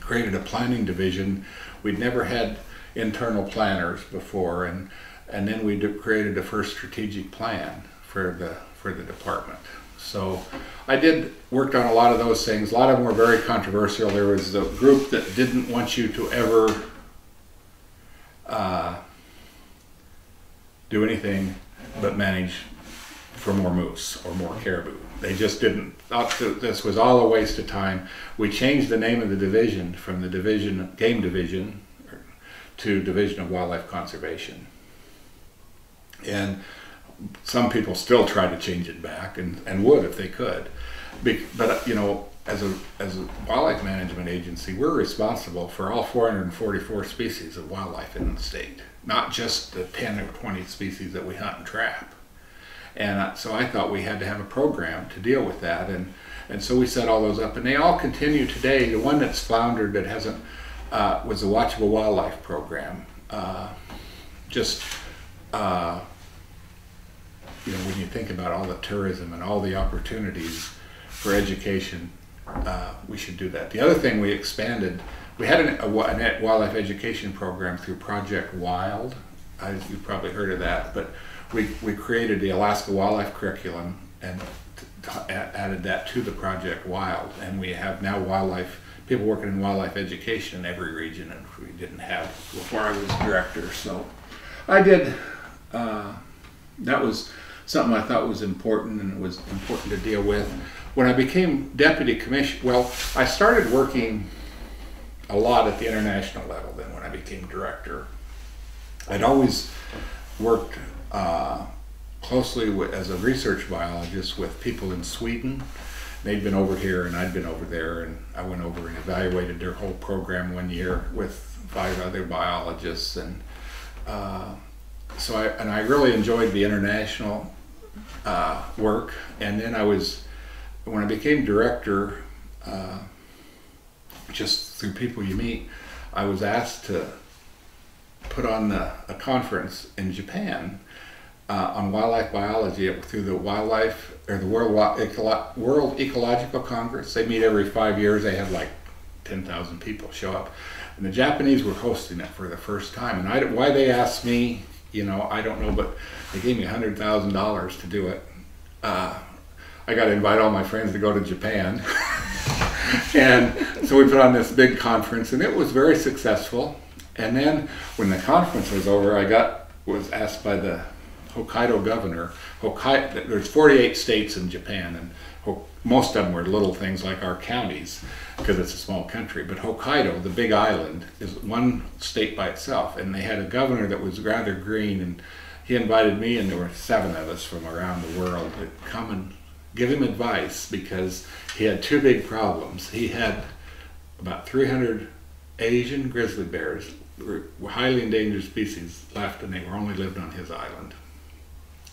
created a planning division. We'd never had internal planners before, and and then we created a first strategic plan for the for the department. So I did worked on a lot of those things. A lot of them were very controversial. There was a group that didn't want you to ever uh, do anything but manage for more moose or more caribou. They just didn't. Uh, Thought that this was all a waste of time. We changed the name of the division from the division game division to Division of Wildlife Conservation. And some people still try to change it back and, and would if they could. But uh, you know, as a as a wildlife management agency, we're responsible for all 444 species of wildlife in the state, not just the 10 or 20 species that we hunt and trap. And so I thought we had to have a program to deal with that. And, and so we set all those up. And they all continue today. The one that's floundered that hasn't uh, was the Watchable Wildlife Program. Uh, just, uh, you know, when you think about all the tourism and all the opportunities for education, uh, we should do that. The other thing we expanded, we had an, a, a wildlife education program through Project Wild. I, you've probably heard of that, but we, we created the Alaska Wildlife Curriculum and added that to the Project Wild. And we have now wildlife, people working in wildlife education in every region, and we didn't have before I was director. So I did, uh, that was something I thought was important and it was important to deal with. When I became deputy commissioner, well, I started working a lot at the international level then when I became director. I'd always worked uh, closely with, as a research biologist with people in Sweden. They'd been over here and I'd been over there, and I went over and evaluated their whole program one year with five other biologists, and uh, so I and I really enjoyed the international uh, work. And then I was when I became director, uh, just through people you meet, I was asked to put on the, a conference in Japan uh, on wildlife biology through the wildlife or the World World Ecological Congress. They meet every five years. They have like ten thousand people show up, and the Japanese were hosting it for the first time. And I, why they asked me, you know, I don't know, but they gave me hundred thousand dollars to do it. Uh, I got to invite all my friends to go to Japan. [LAUGHS] and so we put on this big conference, and it was very successful. And then when the conference was over, I got was asked by the Hokkaido governor. Hokkaido, there's 48 states in Japan, and most of them were little things like our counties because it's a small country. But Hokkaido, the big island, is one state by itself, and they had a governor that was rather green, and he invited me, and there were seven of us from around the world to come and give him advice because he had two big problems. He had about 300 Asian grizzly bears, were highly endangered species, left, and they were only lived on his island.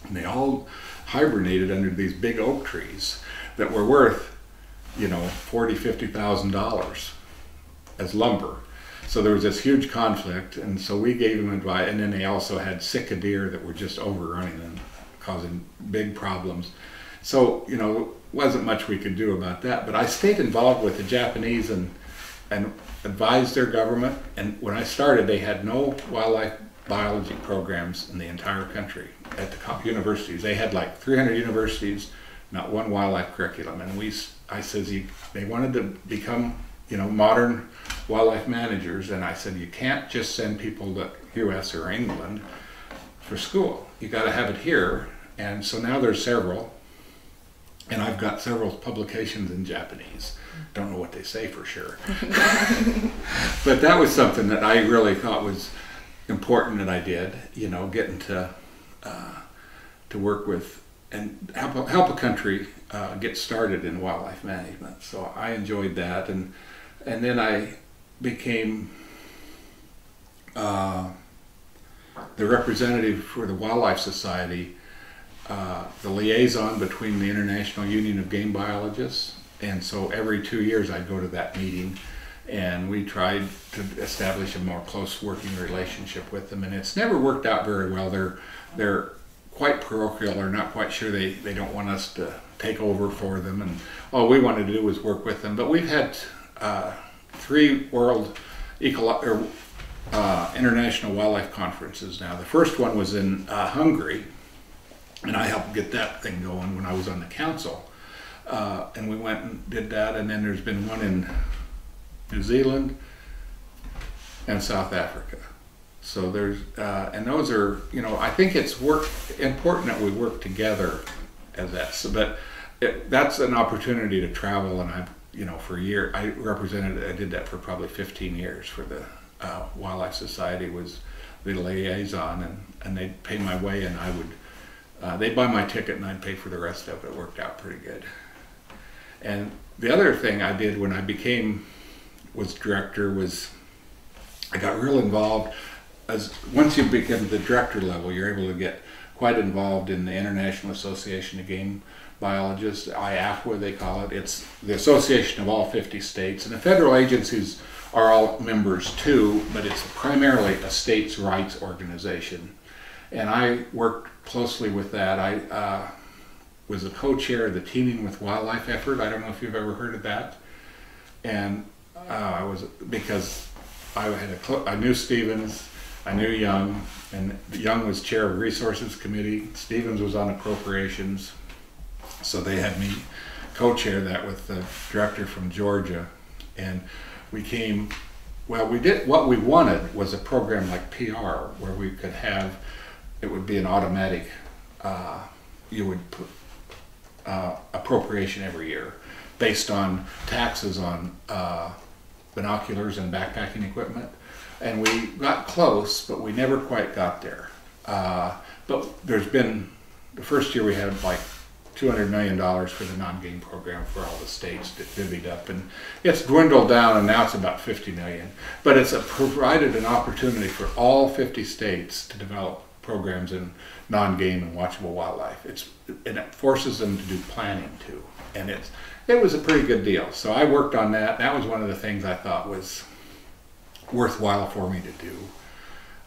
And they all hibernated under these big oak trees that were worth, you know, forty, fifty thousand dollars as lumber. So there was this huge conflict, and so we gave him advice. And then they also had sick deer that were just overrunning them, causing big problems. So you know, wasn't much we could do about that. But I stayed involved with the Japanese and and advised their government. And when I started, they had no wildlife biology programs in the entire country at the universities. They had like 300 universities, not one wildlife curriculum. And we, I says, they wanted to become, you know, modern wildlife managers. And I said, you can't just send people to U.S. or England for school. You got to have it here. And so now there's several and I've got several publications in Japanese. Don't know what they say for sure. [LAUGHS] but that was something that I really thought was important that I did, you know, getting to uh, to work with and help help a country uh, get started in wildlife management. So I enjoyed that, and and then I became uh, the representative for the Wildlife Society uh, the liaison between the International Union of Game Biologists. And so every two years I'd go to that meeting and we tried to establish a more close working relationship with them. And it's never worked out very well. They're, they're quite parochial. They're not quite sure they, they don't want us to take over for them. And all we wanted to do was work with them. But we've had uh, three world ecolo- or, uh, international wildlife conferences now. The first one was in uh, Hungary and I helped get that thing going when I was on the council. Uh, and we went and did that, and then there's been one in New Zealand and South Africa. So there's, uh, and those are, you know, I think it's work important that we work together as that. So, but it, that's an opportunity to travel, and I, you know, for a year I represented, I did that for probably 15 years for the uh, Wildlife Society was the liaison, and and they'd pay my way, and I would uh, they'd buy my ticket and I'd pay for the rest of it. It worked out pretty good. And the other thing I did when I became was director was I got real involved as once you become the director level, you're able to get quite involved in the International Association of Game Biologists, IAFWA they call it. It's the association of all 50 states, and the federal agencies are all members too, but it's primarily a states' rights organization. And I worked closely with that. I uh, was a co-chair of the Teaming with Wildlife effort. I don't know if you've ever heard of that. And uh, I was because I had a I knew Stevens, I knew Young, and Young was chair of Resources Committee. Stevens was on Appropriations, so they had me co-chair that with the director from Georgia, and we came. Well, we did what we wanted was a program like PR where we could have it would be an automatic, uh, you would put uh, appropriation every year based on taxes on uh, binoculars and backpacking equipment. And we got close, but we never quite got there. Uh, but there's been, the first year we had like $200 million for the non-game program for all the states that divvied up and it's dwindled down and now it's about 50 million but it's a, provided an opportunity for all 50 states to develop programs in non-game and watchable wildlife. It's and it forces them to do planning too, and it's it was a pretty good deal. So I worked on that. That was one of the things I thought was worthwhile for me to do.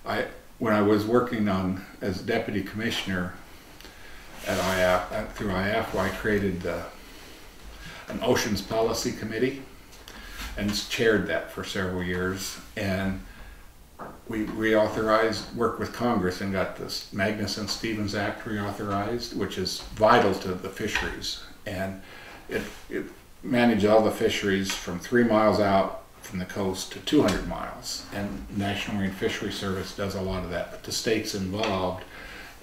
I when I was working on as deputy commissioner at IAF uh, through IAF, I created the, an oceans policy committee and chaired that for several years and we reauthorized, worked with Congress and got this Magnuson-Stevens Act reauthorized, which is vital to the fisheries and it, it managed all the fisheries from three miles out from the coast to 200 miles. And National Marine Fisheries Service does a lot of that, but the state's involved,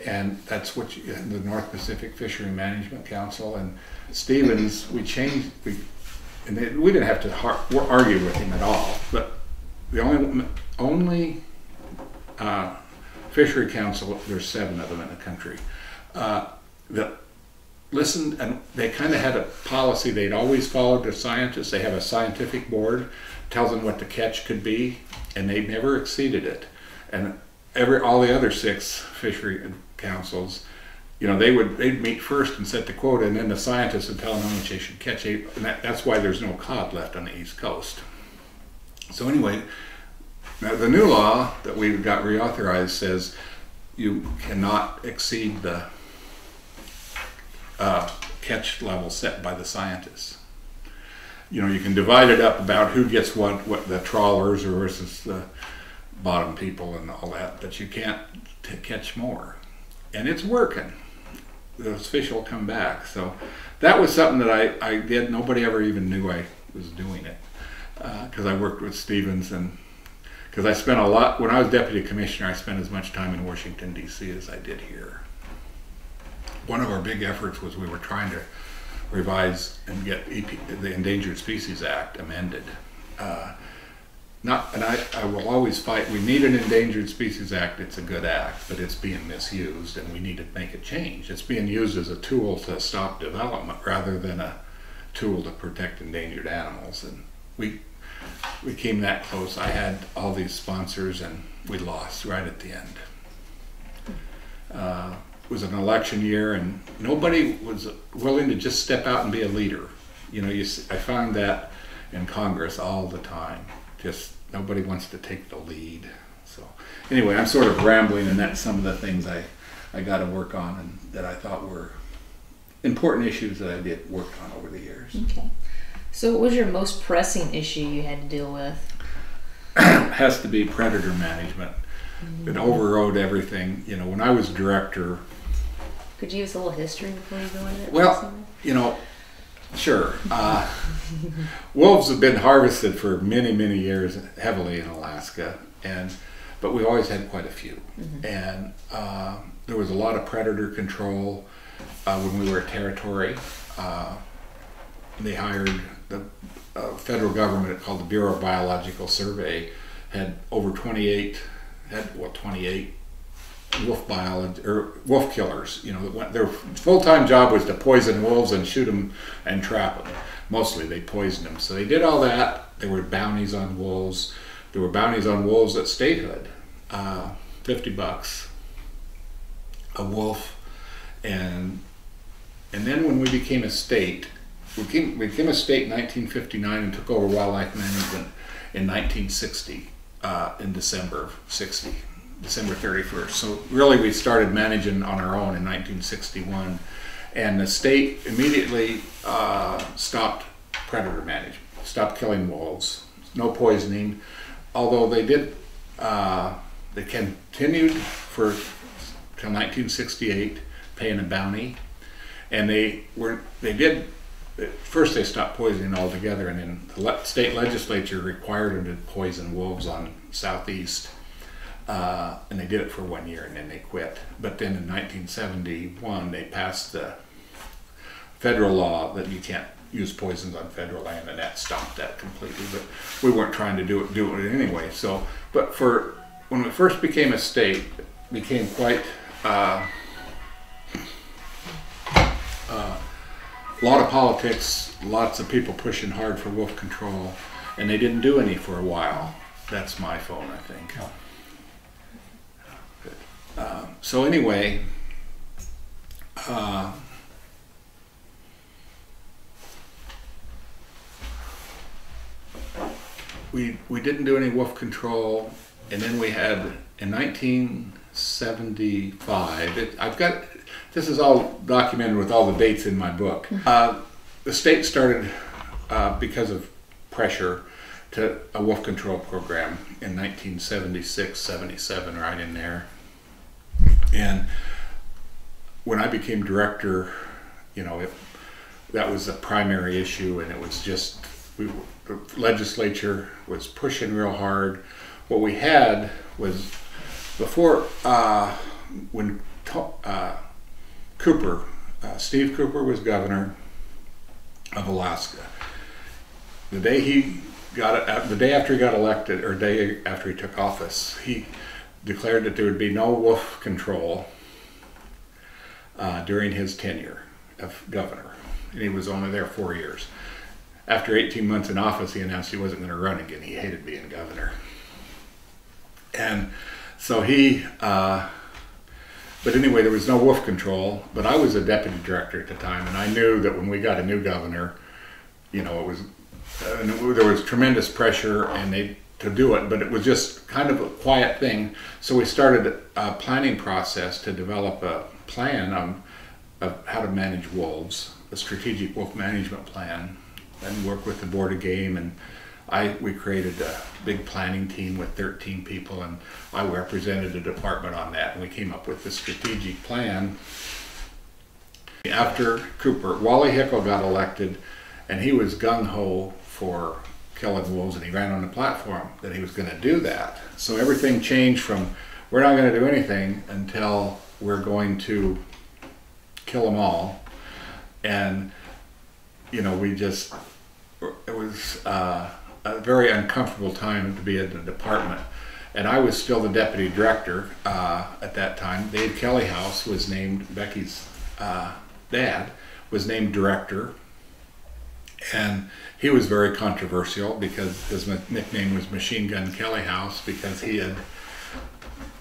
and that's what you, the North Pacific Fishery Management Council and Stevens. We changed we, and we didn't have to har- argue with him at all, but the only only uh, fishery council, there's seven of them in the country, uh, that listened and they kind of had a policy they'd always followed the scientists. They have a scientific board, tells them what the catch could be, and they never exceeded it. And every all the other six fishery councils, you know, they would they'd meet first and set the quota, and then the scientists would tell them how much they should catch. And that, that's why there's no cod left on the east coast. So anyway, the new law that we got reauthorized says you cannot exceed the uh, catch level set by the scientists. You know, you can divide it up about who gets what, what the trawlers versus the bottom people and all that, but you can't catch more. And it's working. Those fish will come back. So that was something that I, I did. Nobody ever even knew I was doing it because uh, I worked with Stevens and because I spent a lot when I was deputy commissioner. I spent as much time in Washington D.C. as I did here. One of our big efforts was we were trying to revise and get EP, the Endangered Species Act amended. Uh, not, and I, I will always fight. We need an Endangered Species Act. It's a good act, but it's being misused, and we need to make a change. It's being used as a tool to stop development rather than a tool to protect endangered animals. And we we came that close. I had all these sponsors, and we lost right at the end. Uh, it was an election year, and nobody was willing to just step out and be a leader. You know, you I found that in Congress all the time. Just nobody wants to take the lead. So anyway, I'm sort of rambling, and that's some of the things I I got to work on, and that I thought were important issues that I did work on over the years. Okay. So, what was your most pressing issue you had to deal with? [COUGHS] has to be predator management. Mm-hmm. It overrode everything. You know, when I was director. Could you use a little history before you go into it? Well, you know, sure. Uh, [LAUGHS] wolves have been harvested for many, many years heavily in Alaska, and but we always had quite a few. Mm-hmm. And uh, there was a lot of predator control uh, when we were a territory. Uh, they hired the uh, federal government called the Bureau of Biological Survey had over 28 had what 28 wolf biology or wolf killers. You know, their full-time job was to poison wolves and shoot them and trap them. Mostly, they poisoned them. So they did all that. There were bounties on wolves. There were bounties on wolves at statehood, uh, fifty bucks a wolf, and and then when we became a state, became, we became a state in 1959 and took over wildlife management in 1960 uh, in December of 60, December 31st. So really we started managing on our own in 1961 and the state immediately uh, stopped predator management, stopped killing wolves, no poisoning, although they did, uh, they continued for till 1968 paying a bounty. And they were they did first they stopped poisoning altogether, and then the state legislature required them to poison wolves on southeast, uh, and they did it for one year, and then they quit. But then in 1971, they passed the federal law that you can't use poisons on federal land, and that stopped that completely. But we weren't trying to do it do it anyway. So, but for when we first became a state, it became quite. Uh, uh, a lot of politics, lots of people pushing hard for wolf control, and they didn't do any for a while. That's my phone, I think. Uh, so anyway, uh, we we didn't do any wolf control, and then we had in 1975. It, I've got this is all documented with all the dates in my book. Mm-hmm. Uh, the state started uh, because of pressure to a wolf control program in 1976, 77, right in there. And when I became director, you know, it, that was the primary issue, and it was just we, the legislature was pushing real hard. What we had was before uh, when uh, Cowper, uh, Steve Cowper was governor of Alaska. The day he got uh, the day after he got elected, or day after he took office, he declared that there would be no wolf control uh, during his tenure of governor, and he was only there four years. After 18 months in office, he announced he wasn't going to run again. He hated being governor, and so he. Uh, but anyway, there was no wolf control. But I was a deputy director at the time, and I knew that when we got a new governor, you know, it was uh, there was tremendous pressure, and they to do it, but it was just kind of a quiet thing. So we started a planning process to develop a plan of how to manage wolves, a strategic wolf management plan, and work with the board of game. And I we created a big planning team with 13 people, and I represented the department on that. And we came up with the strategic plan. After Cowper, Wally Hickel got elected, and he was gung ho for killing wolves, and he ran on the platform that he was going to do that. So everything changed from we're not going to do anything until we're going to kill them all, and you know we just it was uh, a very uncomfortable time to be in the department. And I was still the deputy director uh, at that time. Dave Kelleyhouse was named Becky's uh, dad was named director, and he was very controversial because his nickname was Machine Gun Kelleyhouse because he had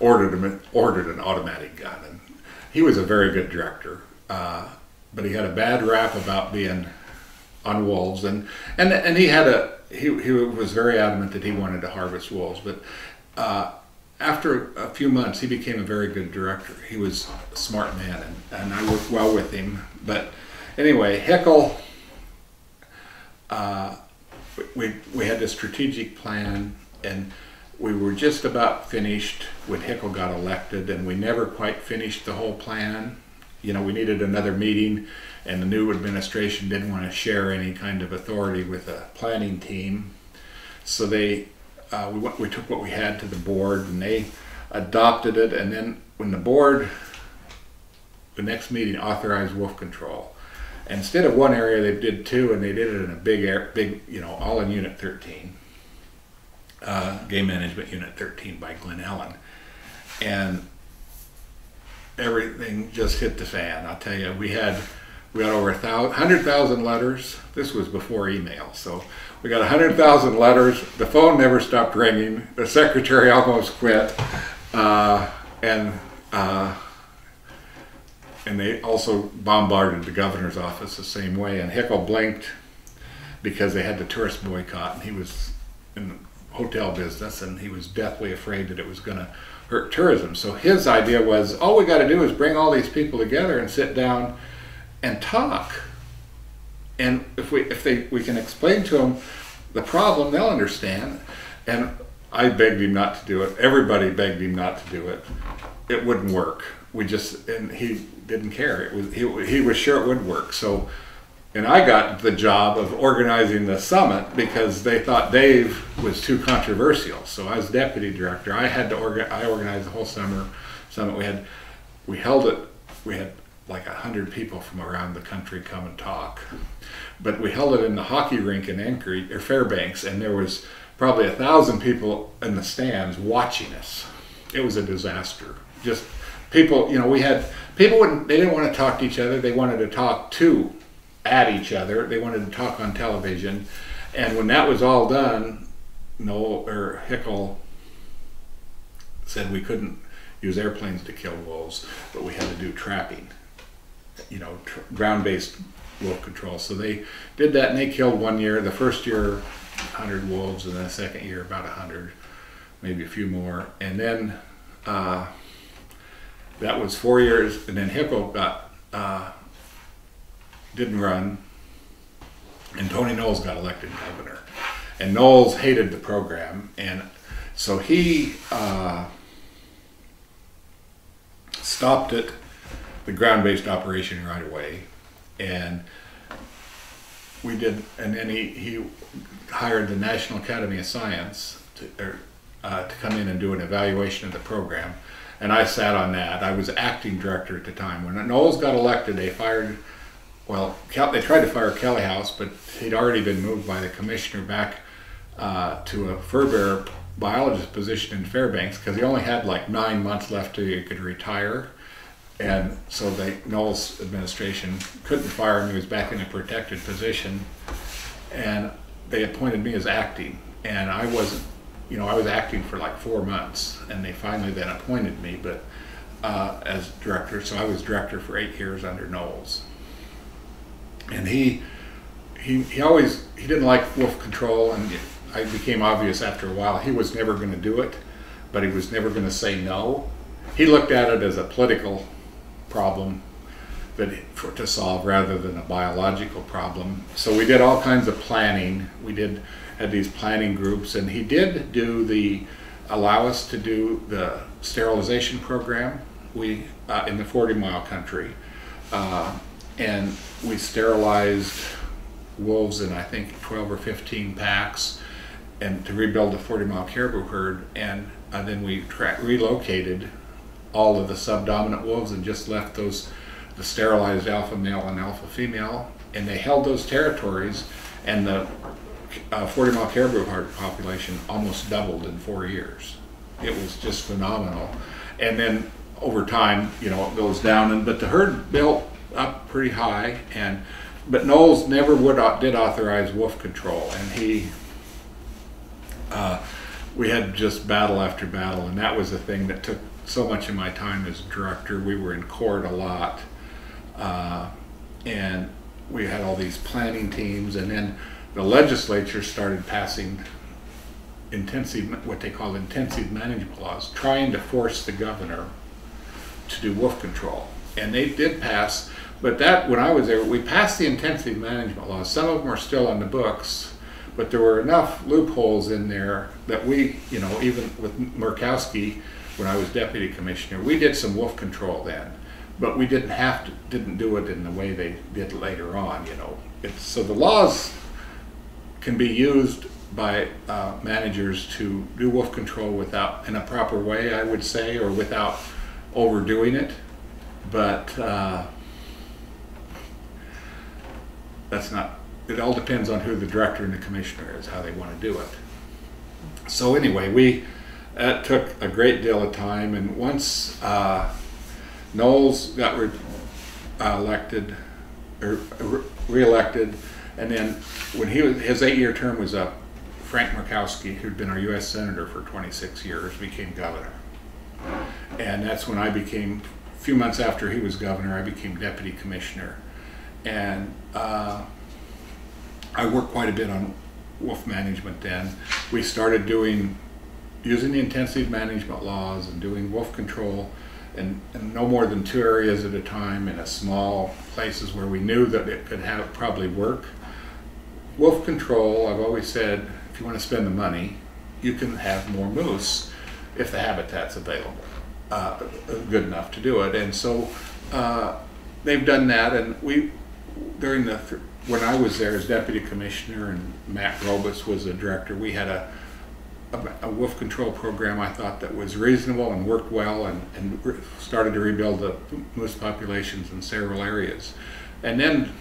ordered him, ordered an automatic gun, and he was a very good director. Uh, but he had a bad rap about being on wolves, and and and he had a he he was very adamant that he wanted to harvest wolves, but. Uh, after a few months, he became a very good director. He was a smart man, and, and I worked well with him. But anyway, Hickel uh, we, we had a strategic plan and we were just about finished when Hickel got elected and we never quite finished the whole plan. You know, we needed another meeting and the new administration didn't want to share any kind of authority with a planning team. So they, uh, we, went, we took what we had to the board and they adopted it and then when the board, the next meeting authorized wolf control, instead of one area, they did two, and they did it in a big, air, big, you know, all in Unit 13, uh, Game Management Unit 13 by Glennallen, and everything just hit the fan. I'll tell you, we had we had over a thousand, hundred thousand letters. This was before email, so we got a hundred thousand letters. The phone never stopped ringing. The secretary [LAUGHS] almost quit, uh, and. Uh, and they also bombarded the governor's office the same way. And Hickel blinked because they had the tourist boycott, and he was in the hotel business, and he was deathly afraid that it was going to hurt tourism. So his idea was, all we got to do is bring all these people together and sit down and talk. And if we if they we can explain to them the problem, they'll understand. And I begged him not to do it. Everybody begged him not to do it. It wouldn't work. We just and he didn't care. It was he, he was sure it would work. So, and I got the job of organizing the summit because they thought Dave was too controversial. So as deputy director, I had to orga- I organized the whole summer summit. We had we held it. We had like a hundred people from around the country come and talk, but we held it in the hockey rink in Anchorage or Fairbanks, and there was probably a thousand people in the stands watching us. It was a disaster. Just people, you know, we had people wouldn't they didn't want to talk to each other. They wanted to talk to at each other. They wanted to talk on television. And when that was all done Noel or Hickel said we couldn't use airplanes to kill wolves but we had to do trapping you know ground-based wolf control. So they did that and they killed one year. The first year 100 wolves and the second year about 100 maybe a few more. And then uh, that was four years, and then Hickel got uh, didn't run, and Tony Knowles got elected governor, and Knowles hated the program, and so he uh, stopped it, the ground-based operation right away, and we did, and then he, he hired the National Academy of Science to, er, uh, to come in and do an evaluation of the program. And I sat on that. I was acting director at the time. When Knowles got elected, they fired, well, Kel, they tried to fire Kelleyhouse, but he'd already been moved by the commissioner back uh, to a fur bearer biologist position in Fairbanks because he only had like nine months left till he could retire. And so the Knowles administration couldn't fire him. He was back in a protected position. And they appointed me as acting. And I wasn't, you know, I was acting for like four months. And they finally then appointed me, but uh, as director. So I was director for eight years under Knowles. And he, he, he always, he didn't like wolf control. And it became obvious after a while he was never going to do it, but he was never going to say no. He looked at it as a political problem that for, to solve rather than a biological problem. So we did all kinds of planning. We did had these planning groups, and he did do the allow us to do the sterilization program. We uh, in the 40 mile country, uh, and we sterilized wolves in I think 12 or 15 packs, and to rebuild the 40 mile caribou herd, and uh, then we relocated all of the subdominant wolves and just left those the sterilized alpha male and alpha female, and they held those territories, and the uh, 40 mile caribou population almost doubled in four years. It was just phenomenal, and then over time, you know, it goes down, and but the herd built up pretty high, and but Knowles never would did authorize wolf control, and he. Uh, we had just battle after battle, and that was the thing that took so much of my time as director. We were in court a lot, uh, and we had all these planning teams, and then the legislature started passing intensive, what they call intensive management laws, trying to force the governor to do wolf control. And they did pass, but that, when I was there, we passed the intensive management laws. Some of them are still on the books, but there were enough loopholes in there that we, you know, even with Murkowski, when I was deputy commissioner, we did some wolf control then, but we didn't have to, didn't do it in the way they did later on, you know. It's, so the laws can be used by uh, managers to do wolf control without, in a proper way, I would say, or without overdoing it. But uh, that's not, it all depends on who the director and the commissioner is, how they want to do it. So anyway, we, that took a great deal of time. And once uh, Knowles got re- uh, elected or re- reelected, and then when he was, his eight-year term was up, Frank Murkowski, who'd been our U.S. senator for 26 years, became governor. And that's when I became. A few months after he was governor, I became deputy commissioner, and uh, I worked quite a bit on wolf management. Then we started doing using the intensive management laws and doing wolf control in, in, no more than two areas at a time in a small places where we knew that it could have probably work. Wolf control, I've always said, if you want to spend the money, you can have more moose if the habitat's available, uh, good enough to do it. And so uh, they've done that, and we during the when I was there as deputy commissioner and Matt Robus was the director, we had a a, wolf control program I thought that was reasonable and worked well and, and started to rebuild the moose populations in several areas. And then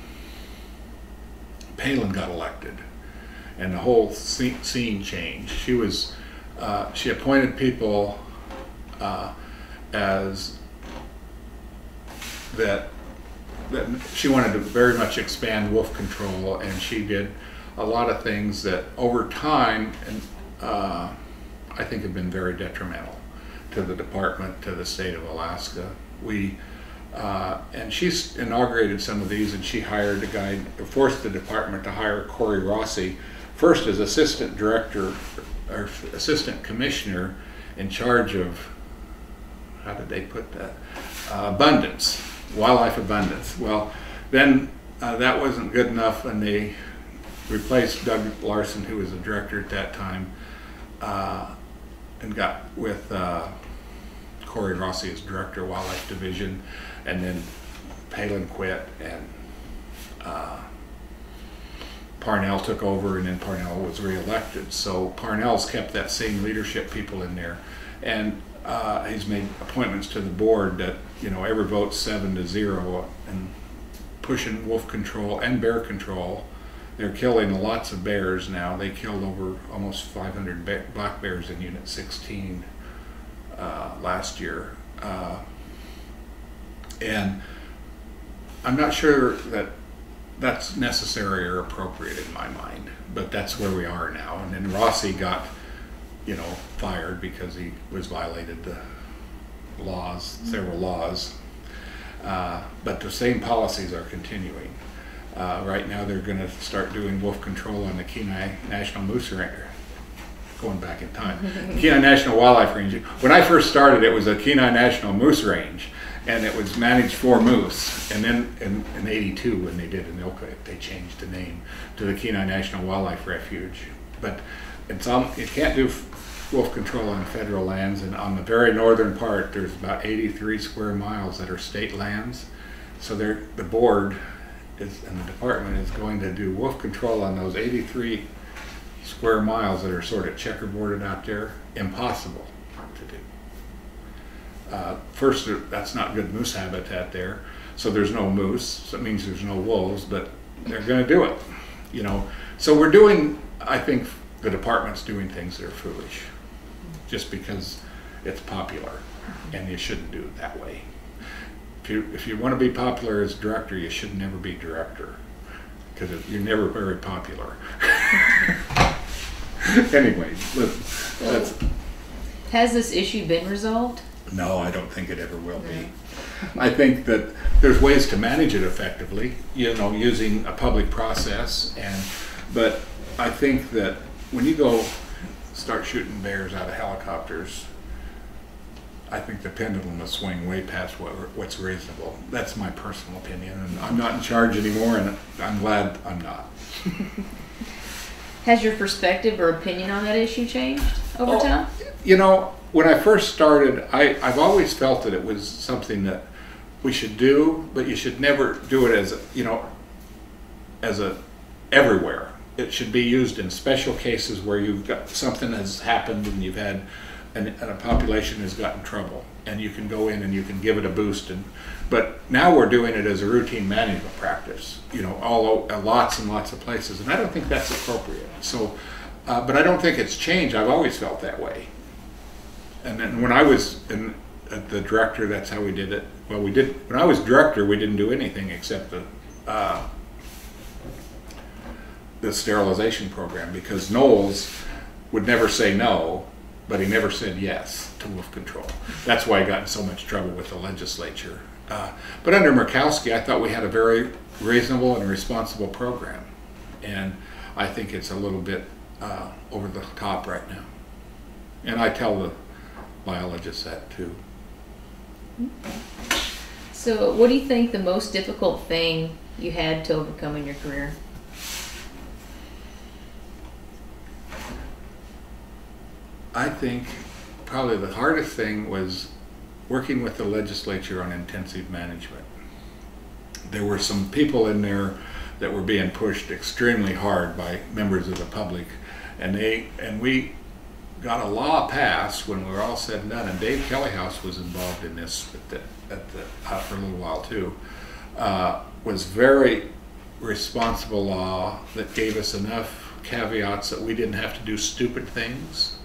Palin got elected and the whole scene changed. She was, uh, she appointed people uh, as that she wanted to very much expand wolf control and she did a lot of things that over time and uh, I think have been very detrimental to the department, to the state of Alaska. We uh, and she's inaugurated some of these, and she hired a guy, forced the department to hire Corey Rossi, first as assistant director or assistant commissioner in charge of how did they put that uh, abundance, wildlife abundance. Well, then uh, that wasn't good enough, and they replaced Doug Larson, who was the director at that time, uh, and got with uh, Corey Rossi as director of wildlife division, and then Palin quit, and uh, Parnell took over, and then Parnell was reelected. So Parnell's kept that same leadership people in there, and uh, he's made appointments to the board that you know every vote seven to zero, and pushing wolf control and bear control. They're killing lots of bears now. They killed over almost 500 ba- black bears in Unit 16 uh, last year. Uh, and I'm not sure that that's necessary or appropriate in my mind, but that's where we are now. And then Rossi got, you know, fired because he was violated the laws, several laws. Uh, but the same policies are continuing. Uh, right now, they're going to start doing wolf control on the Kenai National Moose Range. Going back in time, [LAUGHS] Kenai National Wildlife Range. When I first started, it was a Kenai National Moose Range, and it was managed for moose. And then in, in '82, when they did ANILCA, they changed the name to the Kenai National Wildlife Refuge. But it's on, you can't do wolf control on federal lands, and on the very northern part, there's about 83 square miles that are state lands. So the board is, and the department is going to do wolf control on those 83 square miles that are sort of checkerboarded out there. Impossible to do. Uh, first, that's not good moose habitat there, so there's no moose. So it means there's no wolves, but they're going to do it. You know, so we're doing. I think the department's doing things that are foolish, just because it's popular, and you shouldn't do it that way. If you if you want to be popular as director, you should never be director, because you're never very popular. [LAUGHS] anyway, Has this issue been resolved? No, I don't think it ever will be. I think that there's ways to manage it effectively, you know, using a public process and, but I think that when you go start shooting bears out of helicopters, I think the pendulum will swing way past what, what's reasonable. That's my personal opinion, and I'm not in charge anymore, and I'm glad I'm not. Has your perspective or opinion on that issue changed over Oh, time? You know, when I first started, I, I've always felt that it was something that we should do, but you should never do it as, you know, as a everywhere. It should be used in special cases where you've got something has happened and you've had, and, and a population has gotten trouble, and you can go in and you can give it a boost. And but now we're doing it as a routine management practice, you know, all uh, lots and lots of places, and I don't think that's appropriate. So, uh, but I don't think it's changed. I've always felt that way. And then when I was in, the director, that's how we did it. Well, we did when I was director, we didn't do anything except the uh, the sterilization program because Knowles would never say no, but he never said yes to wolf control. That's why he got in so much trouble with the legislature. Uh, but under Murkowski, I thought we had a very reasonable and responsible program, and I think it's a little bit uh, over the top right now. And I tell the biologists that too. So, what do you think the most difficult thing you had to overcome in your career? I think probably the hardest thing was working with the legislature on intensive management. There were some people in there that were being pushed extremely hard by members of the public, and they and we got a law passed when we were all said and done. And Dave Kelleyhouse was involved in this at the, at the uh, for a little while too. Uh, was very responsible law that gave us enough caveats that we didn't have to do stupid things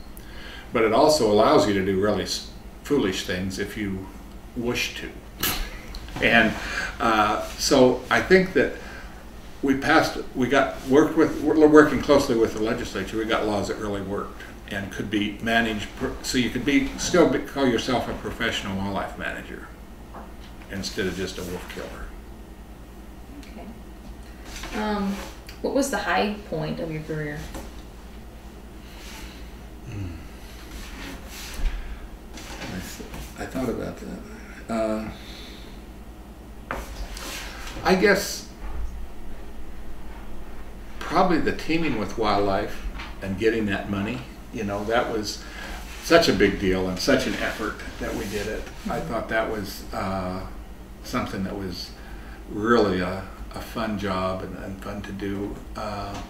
but it also allows you to do really foolish things if you wish to. And uh, so I think that we passed, we got worked with, we're working closely with the legislature. We got laws that really worked and could be managed, so you could be still be, call yourself a professional wildlife manager instead of just a wolf killer. Okay. Um, what was the high point of your career? I, th- I thought about that. Uh, I guess probably the teaming with wildlife and getting that money. You know, that was such a big deal and such an effort that we did it. I thought that was uh, something that was really a, a fun job and, and fun to do. Uh,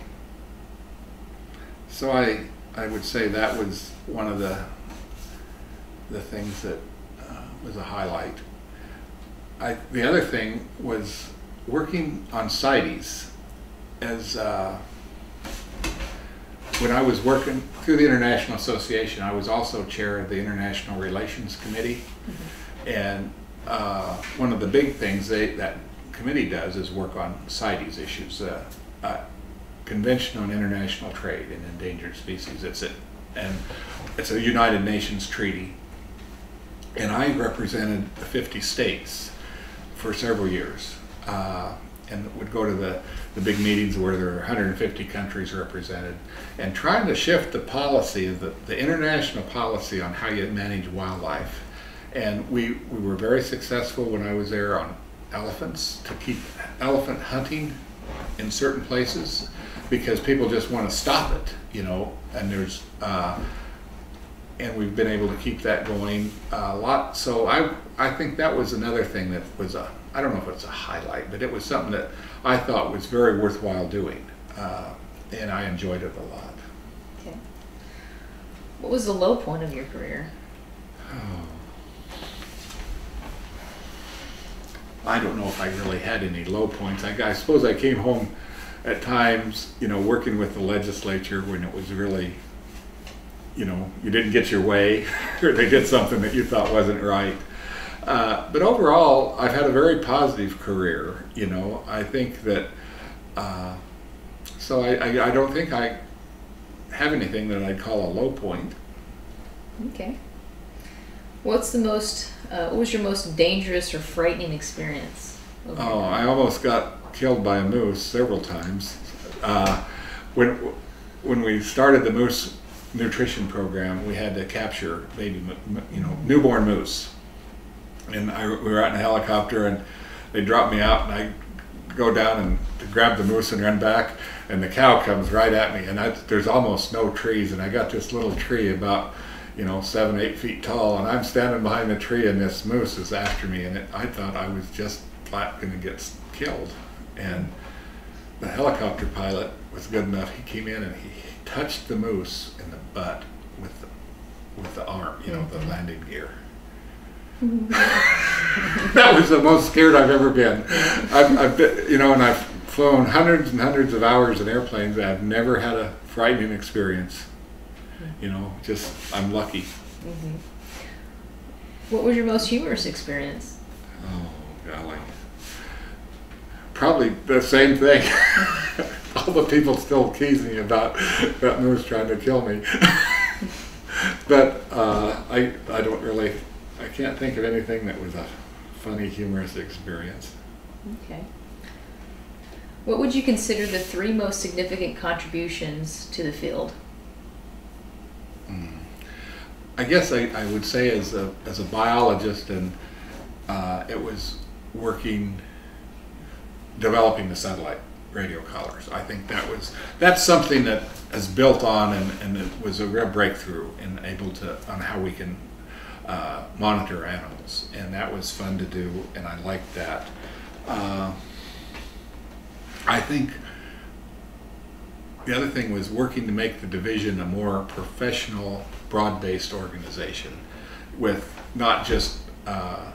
so I I would say that was one of the the things that uh, was a highlight. I, the other thing was working on CITES as uh, when I was working through the International Association, I was also chair of the International Relations Committee. Mm-hmm. And uh, one of the big things they, that committee does is work on CITES issues, uh, uh, Convention on International Trade in Endangered Species. It's a, and it's a United Nations treaty. And I represented the 50 states for several years. Uh, and would go to the, the big meetings where there are 150 countries represented and trying to shift the policy, the, the international policy on how you manage wildlife. And we, we were very successful when I was there on elephants to keep elephant hunting in certain places because people just want to stop it, you know, and there's, uh, and we've been able to keep that going a lot. So I, I think that was another thing that was a I don't know if it's a highlight, but it was something that I thought was very worthwhile doing, uh, and I enjoyed it a lot. Okay. What was the low point of your career? Oh. I don't know if I really had any low points. I, I suppose I came home at times, you know, working with the legislature when it was really, you know, you didn't get your way, [LAUGHS] or they did something that you thought wasn't right uh, but overall, I've had a very positive career. You know, I think that. Uh, so I, I, I, don't think I have anything that I'd call a low point. Okay. What's the most? Uh, what was your most dangerous or frightening experience? Oh, I almost got killed by a moose several times. Uh, when when we started the moose nutrition program, we had to capture baby, you know, newborn moose. And I, we were out in a helicopter and they dropped me out and I go down and grab the moose and run back and the cow comes right at me and I, there's almost no trees and I got this little tree about you know seven eight feet tall and I'm standing behind the tree and this moose is after me and it, I thought I was just flat going to get killed. And the helicopter pilot was good enough. He came in and he touched the moose in the butt with the, with the arm you know mm-hmm. the landing gear [LAUGHS] that was the most scared I've ever been. I've, I've been, you know, and I've flown hundreds and hundreds of hours in airplanes. I've never had a frightening experience. You know, just I'm lucky. Mm-hmm. What was your most humorous experience? Oh golly, probably the same thing. [LAUGHS] [LAUGHS] All the people still tease me about that moose trying to kill me. [LAUGHS] but uh, I I don't really I can't think of anything that was a funny, humorous experience. Okay. What would you consider the three most significant contributions to the field? Mm. I guess I, I would say as a, as a biologist, and uh, it was working, developing the satellite radio collars. I think that was that's something that has built on and, and it was a real breakthrough in able to on how we can uh, monitor animals, and that was fun to do, and I liked that. Uh, I think the other thing was working to make the division a more professional, broad-based organization with not just uh,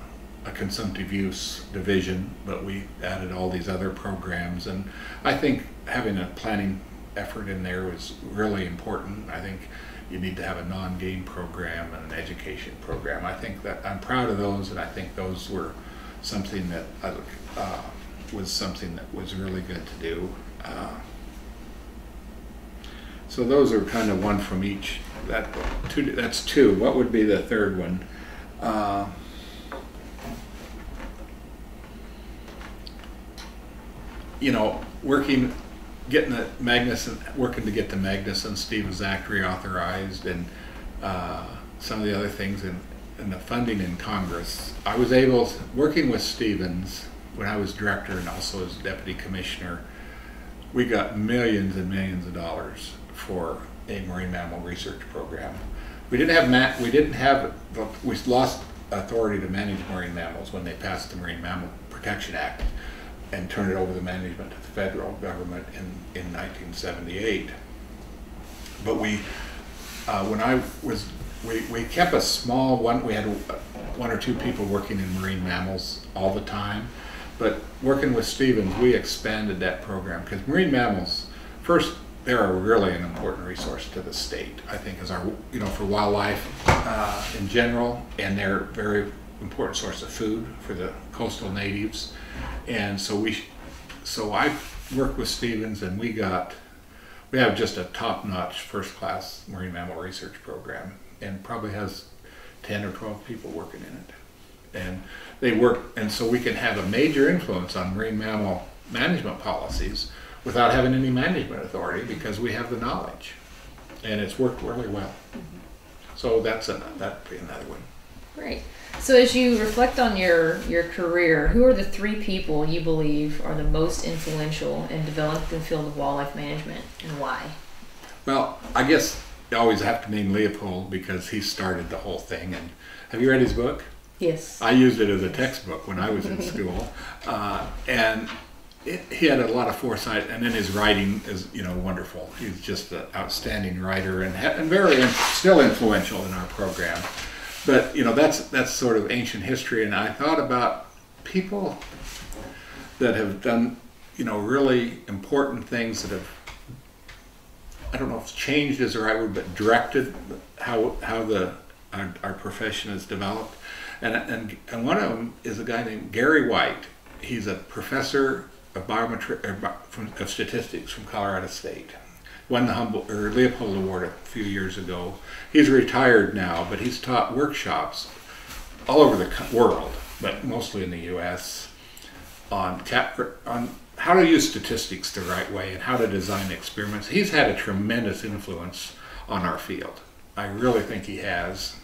a consumptive use division, but we added all these other programs, and I think having a planning effort in there was really important. I think you need to have a non-game program and an education program. I think that I'm proud of those, and I think those were something that uh, was something that was really good to do. Uh, so those are kind of one from each. That two, that's two. What would be the third one? Uh, you know, working getting the Magnuson, working to get the Magnuson Stevens Act reauthorized and uh, some of the other things and, and the funding in Congress. I was able, working with Stevens when I was director and also as deputy commissioner, we got millions and millions of dollars for a marine mammal research program. We didn't have ma- we didn't have we lost authority to manage marine mammals when they passed the Marine Mammal Protection Act and turned it over the management to the federal government in, in 1978. But we, uh, when I was, we, we kept a small one, we had one or two people working in marine mammals all the time. But working with Stevens, we expanded that program because marine mammals, first, they're really an important resource to the state, I think, as our, you know, for wildlife uh, in general, and they're very important source of food for the coastal natives. And so we, so I worked with Stevens and we got, we have just a top-notch, first-class marine mammal research program and probably has 10 or 12 people working in it. And they work, and so we can have a major influence on marine mammal management policies without having any management authority because we have the knowledge. And it's worked really well. Mm-hmm. So that's a, that'd be another one. Great. So as you reflect on your your career, who are the three people you believe are the most influential in developing the field of wildlife management and why? Well, I guess you always have to name Leopold because he started the whole thing. And have you read his book? Yes. I used it as a textbook when I was in [LAUGHS] school, uh, and it, he had a lot of foresight. And then his writing is, you know, wonderful. He's just an outstanding writer and, and very still influential in our program. But you know, that's that's sort of ancient history. And I thought about people that have done, you know, really important things that have I don't know if changed is the right word, but directed how how the our, our profession has developed. And, and and one of them is a guy named Gary White. He's a professor of biometry of statistics from Colorado State. Won the Humboldt or Leopold Award a few years ago. He's retired now, but he's taught workshops all over the world, but mostly in the U.S. on cap on how to use statistics the right way and how to design experiments. He's had a tremendous influence on our field. I really think he has.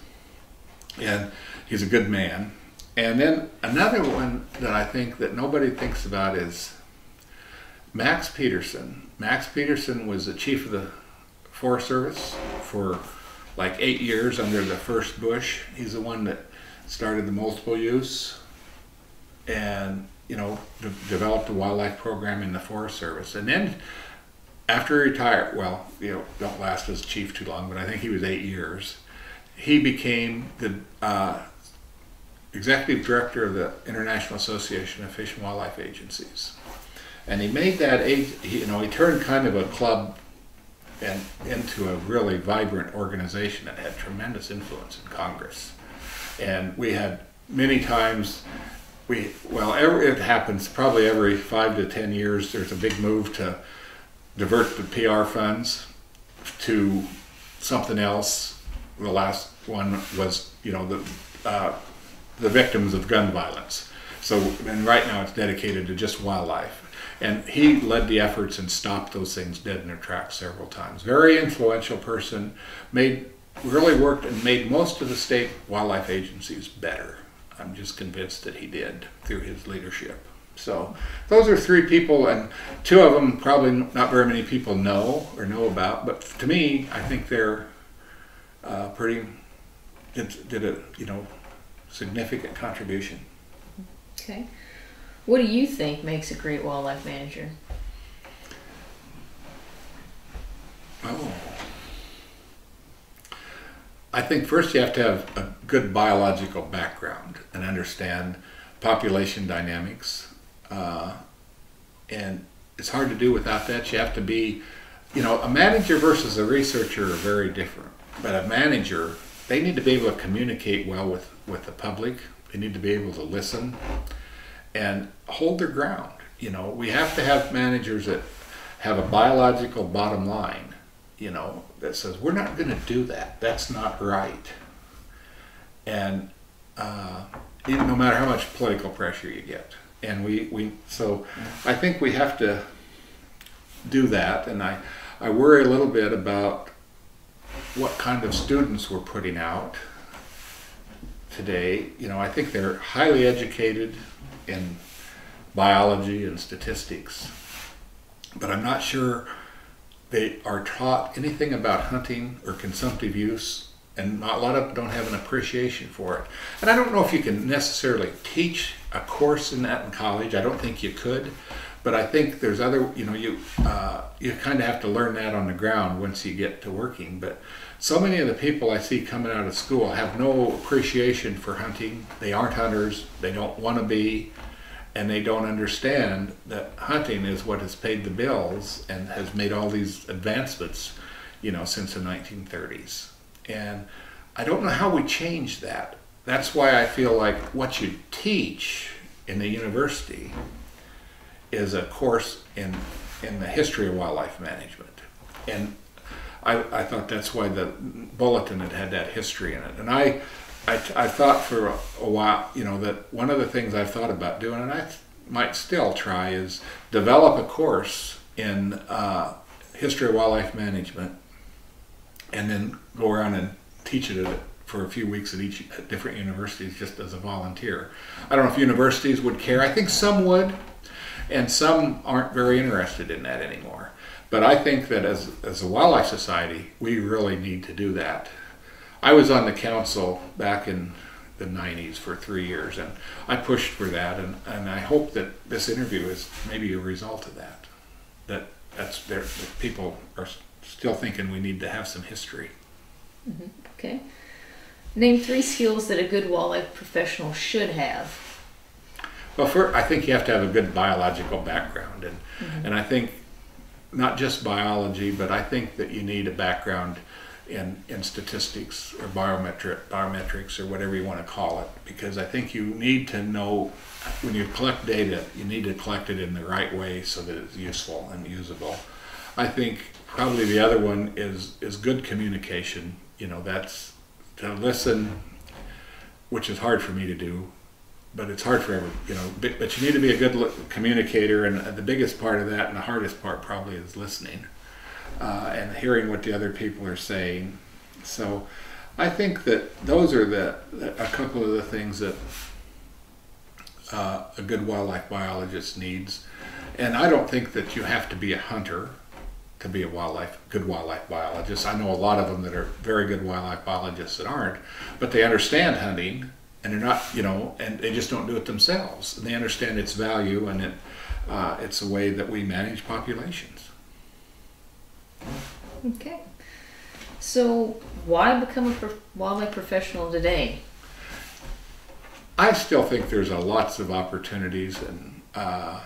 And he's a good man. And then another one that I think that nobody thinks about is Max Peterson. Max Peterson was the chief of the Forest Service for like eight years under the first Bush. He's the one that started the multiple use and you know, de developed a wildlife program in the Forest Service. And then after he retired, well, you know, don't last as chief too long, but I think he was eight years, he became the uh, executive director of the International Association of Fish and Wildlife Agencies. And he made that, you know, he turned kind of a club and into a really vibrant organization that had tremendous influence in Congress. And we had many times we well every, it happens probably every five to ten years there's a big move to divert the pr funds to something else. The last one was you know the uh, the victims of gun violence. So and right now it's dedicated to just wildlife and he led the efforts and stopped those things dead in their tracks several times very influential person made really worked and made most of the state wildlife agencies better I'm just convinced that he did through his leadership. So those are three people, and two of them probably not very many people know or know about. But to me, I think they're uh, pretty did, did a you know significant contribution. Okay, what do you think makes a great wildlife manager? Oh. I think first you have to have a good biological background and understand population dynamics. Uh, and it's hard to do without that. You have to be, you know, a manager versus a researcher are very different. But a manager, they need to be able to communicate well with, with the public. They need to be able to listen and hold their ground. You know, we have to have managers that have a biological bottom line you know, that says, we're not going to do that. That's not right. And uh, even no matter how much political pressure you get. And we, we so I think we have to do that. And I, I worry a little bit about what kind of students we're putting out today. You know, I think they're highly educated in biology and statistics, but I'm not sure they are taught anything about hunting or consumptive use and not a lot of them don't have an appreciation for it. And I don't know if you can necessarily teach a course in that in college. I don't think you could, but I think there's other. You know, you uh, you kind of have to learn that on the ground once you get to working. But so many of the people I see coming out of school have no appreciation for hunting. They aren't hunters. They don't want to be. And they don't understand that hunting is what has paid the bills and has made all these advancements, you know, since the 1930s. And I don't know how we change that. That's why I feel like what you teach in the university is a course in in the history of wildlife management. And I, I thought that's why the bulletin had had that history in it. And I, I, I thought for a, a while, you know, that one of the things I've thought about doing, and I might still try, is develop a course in uh, history of wildlife management and then go around and teach it at, for a few weeks at each at different universities just as a volunteer. I don't know if universities would care. I think some would, and some aren't very interested in that anymore. But I think that as, as a wildlife society, we really need to do that. I was on the council back in the 90s for three years, and I pushed for that, and, and I hope that this interview is maybe a result of that. That that's there. That people are still thinking we need to have some history. Mm-hmm. Okay. Name three skills that a good wildlife professional should have. Well, for, I think you have to have a good biological background, and mm-hmm. and I think not just biology, but I think that you need a background in in statistics or biometric biometrics or whatever you want to call it, because I think you need to know when you collect data, you need to collect it in the right way so that it's useful and usable. I think probably the other one is is good communication. You know, that's to listen, which is hard for me to do but it's hard for every you know but you need to be a good communicator and the biggest part of that and the hardest part probably is listening uh, and hearing what the other people are saying. So i think that those are the, a couple of the things that uh, a good wildlife biologist needs. And i don't think that you have to be a hunter to be a wildlife good wildlife biologist. I know a lot of them that are very good wildlife biologists that aren't but they understand hunting and they're not, you know, and they just don't do it themselves. And they understand its value, and it, uh, it's a way that we manage populations. Okay. So, why become a pro- wildlife professional today? I still think there's a lots of opportunities and uh,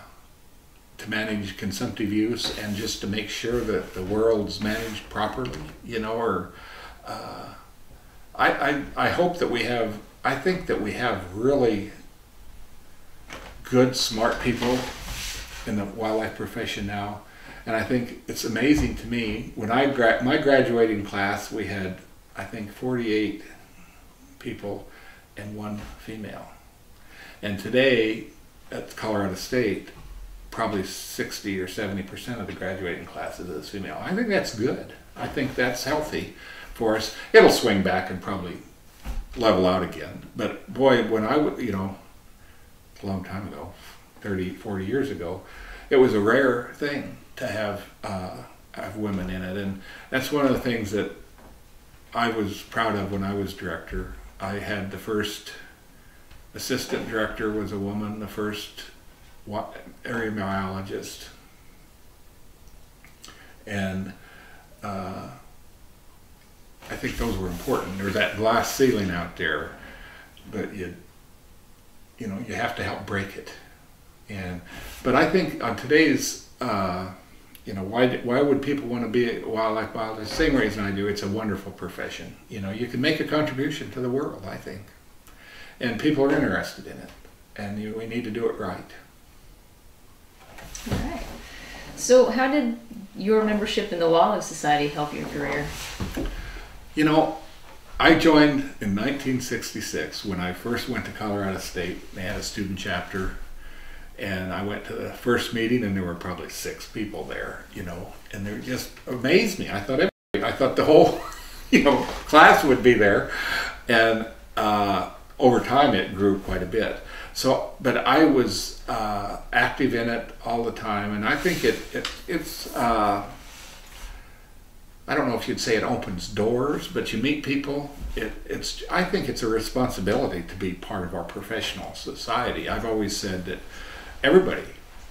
to manage consumptive use and just to make sure that the world's managed properly, you know, or uh, I, I, I hope that we have I think that we have really good, smart people in the wildlife profession now. And I think it's amazing to me. When I gra- my graduating class, we had, I think, 48 people and one female. And today at Colorado State, probably 60 or 70% of the graduating classes is female. I think that's good. I think that's healthy for us. It'll swing back and probably level out again. But boy, when I, would, you know, a long time ago, 30, 40 years ago, it was a rare thing to have uh, have women in it, and that's one of the things that I was proud of when I was director. I had the first assistant director was a woman, the first area biologist, and uh, I think those were important. There's that glass ceiling out there, but you, you know, you have to help break it. And, but I think on today's, uh, you know, why why would people want to be a wildlife biologist? Same reason I do. It's a wonderful profession. You know, you can make a contribution to the world. I think, and people are interested in it, and you, we need to do it right. All right. So, how did your membership in the Wildlife Society help your career? You know, I joined in 1966 when I first went to Colorado State. They had a student chapter, and I went to the first meeting, and there were probably six people there. You know, and they just amazed me. I thought I thought the whole, [LAUGHS] you know, class would be there, and uh, over time it grew quite a bit. So, but I was uh, active in it all the time, and I think it, it it's. Uh, I don't know if you'd say it opens doors, but you meet people. It, it's I think it's a responsibility to be part of our professional society. I've always said that everybody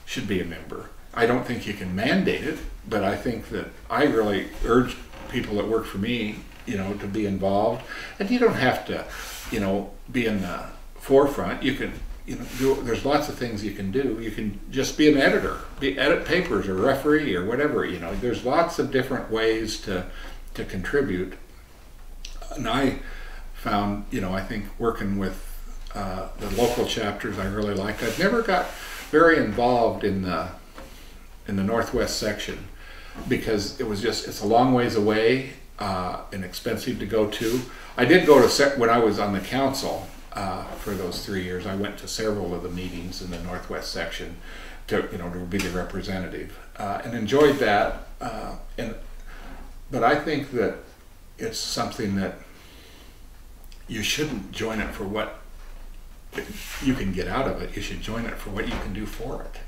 should be a member. I don't think you can mandate it, but I think that I really urge people that work for me, you know, to be involved. And you don't have to, you know, be in the forefront. You can, you know, do, there's lots of things you can do. You can just be an editor, be edit papers or referee or whatever. You know, there's lots of different ways to to contribute. And I found, you know, I think working with uh, the local chapters, I really liked. I've never got very involved in the in the northwest section because it was just it's a long ways away uh, and expensive to go to. I did go to when I was on the council uh, for those three years. I went to several of the meetings in the northwest section to you know to be the representative uh, and enjoyed that. Uh, and but I think that it's something that you shouldn't join it for what you can get out of it. You should join it for what you can do for it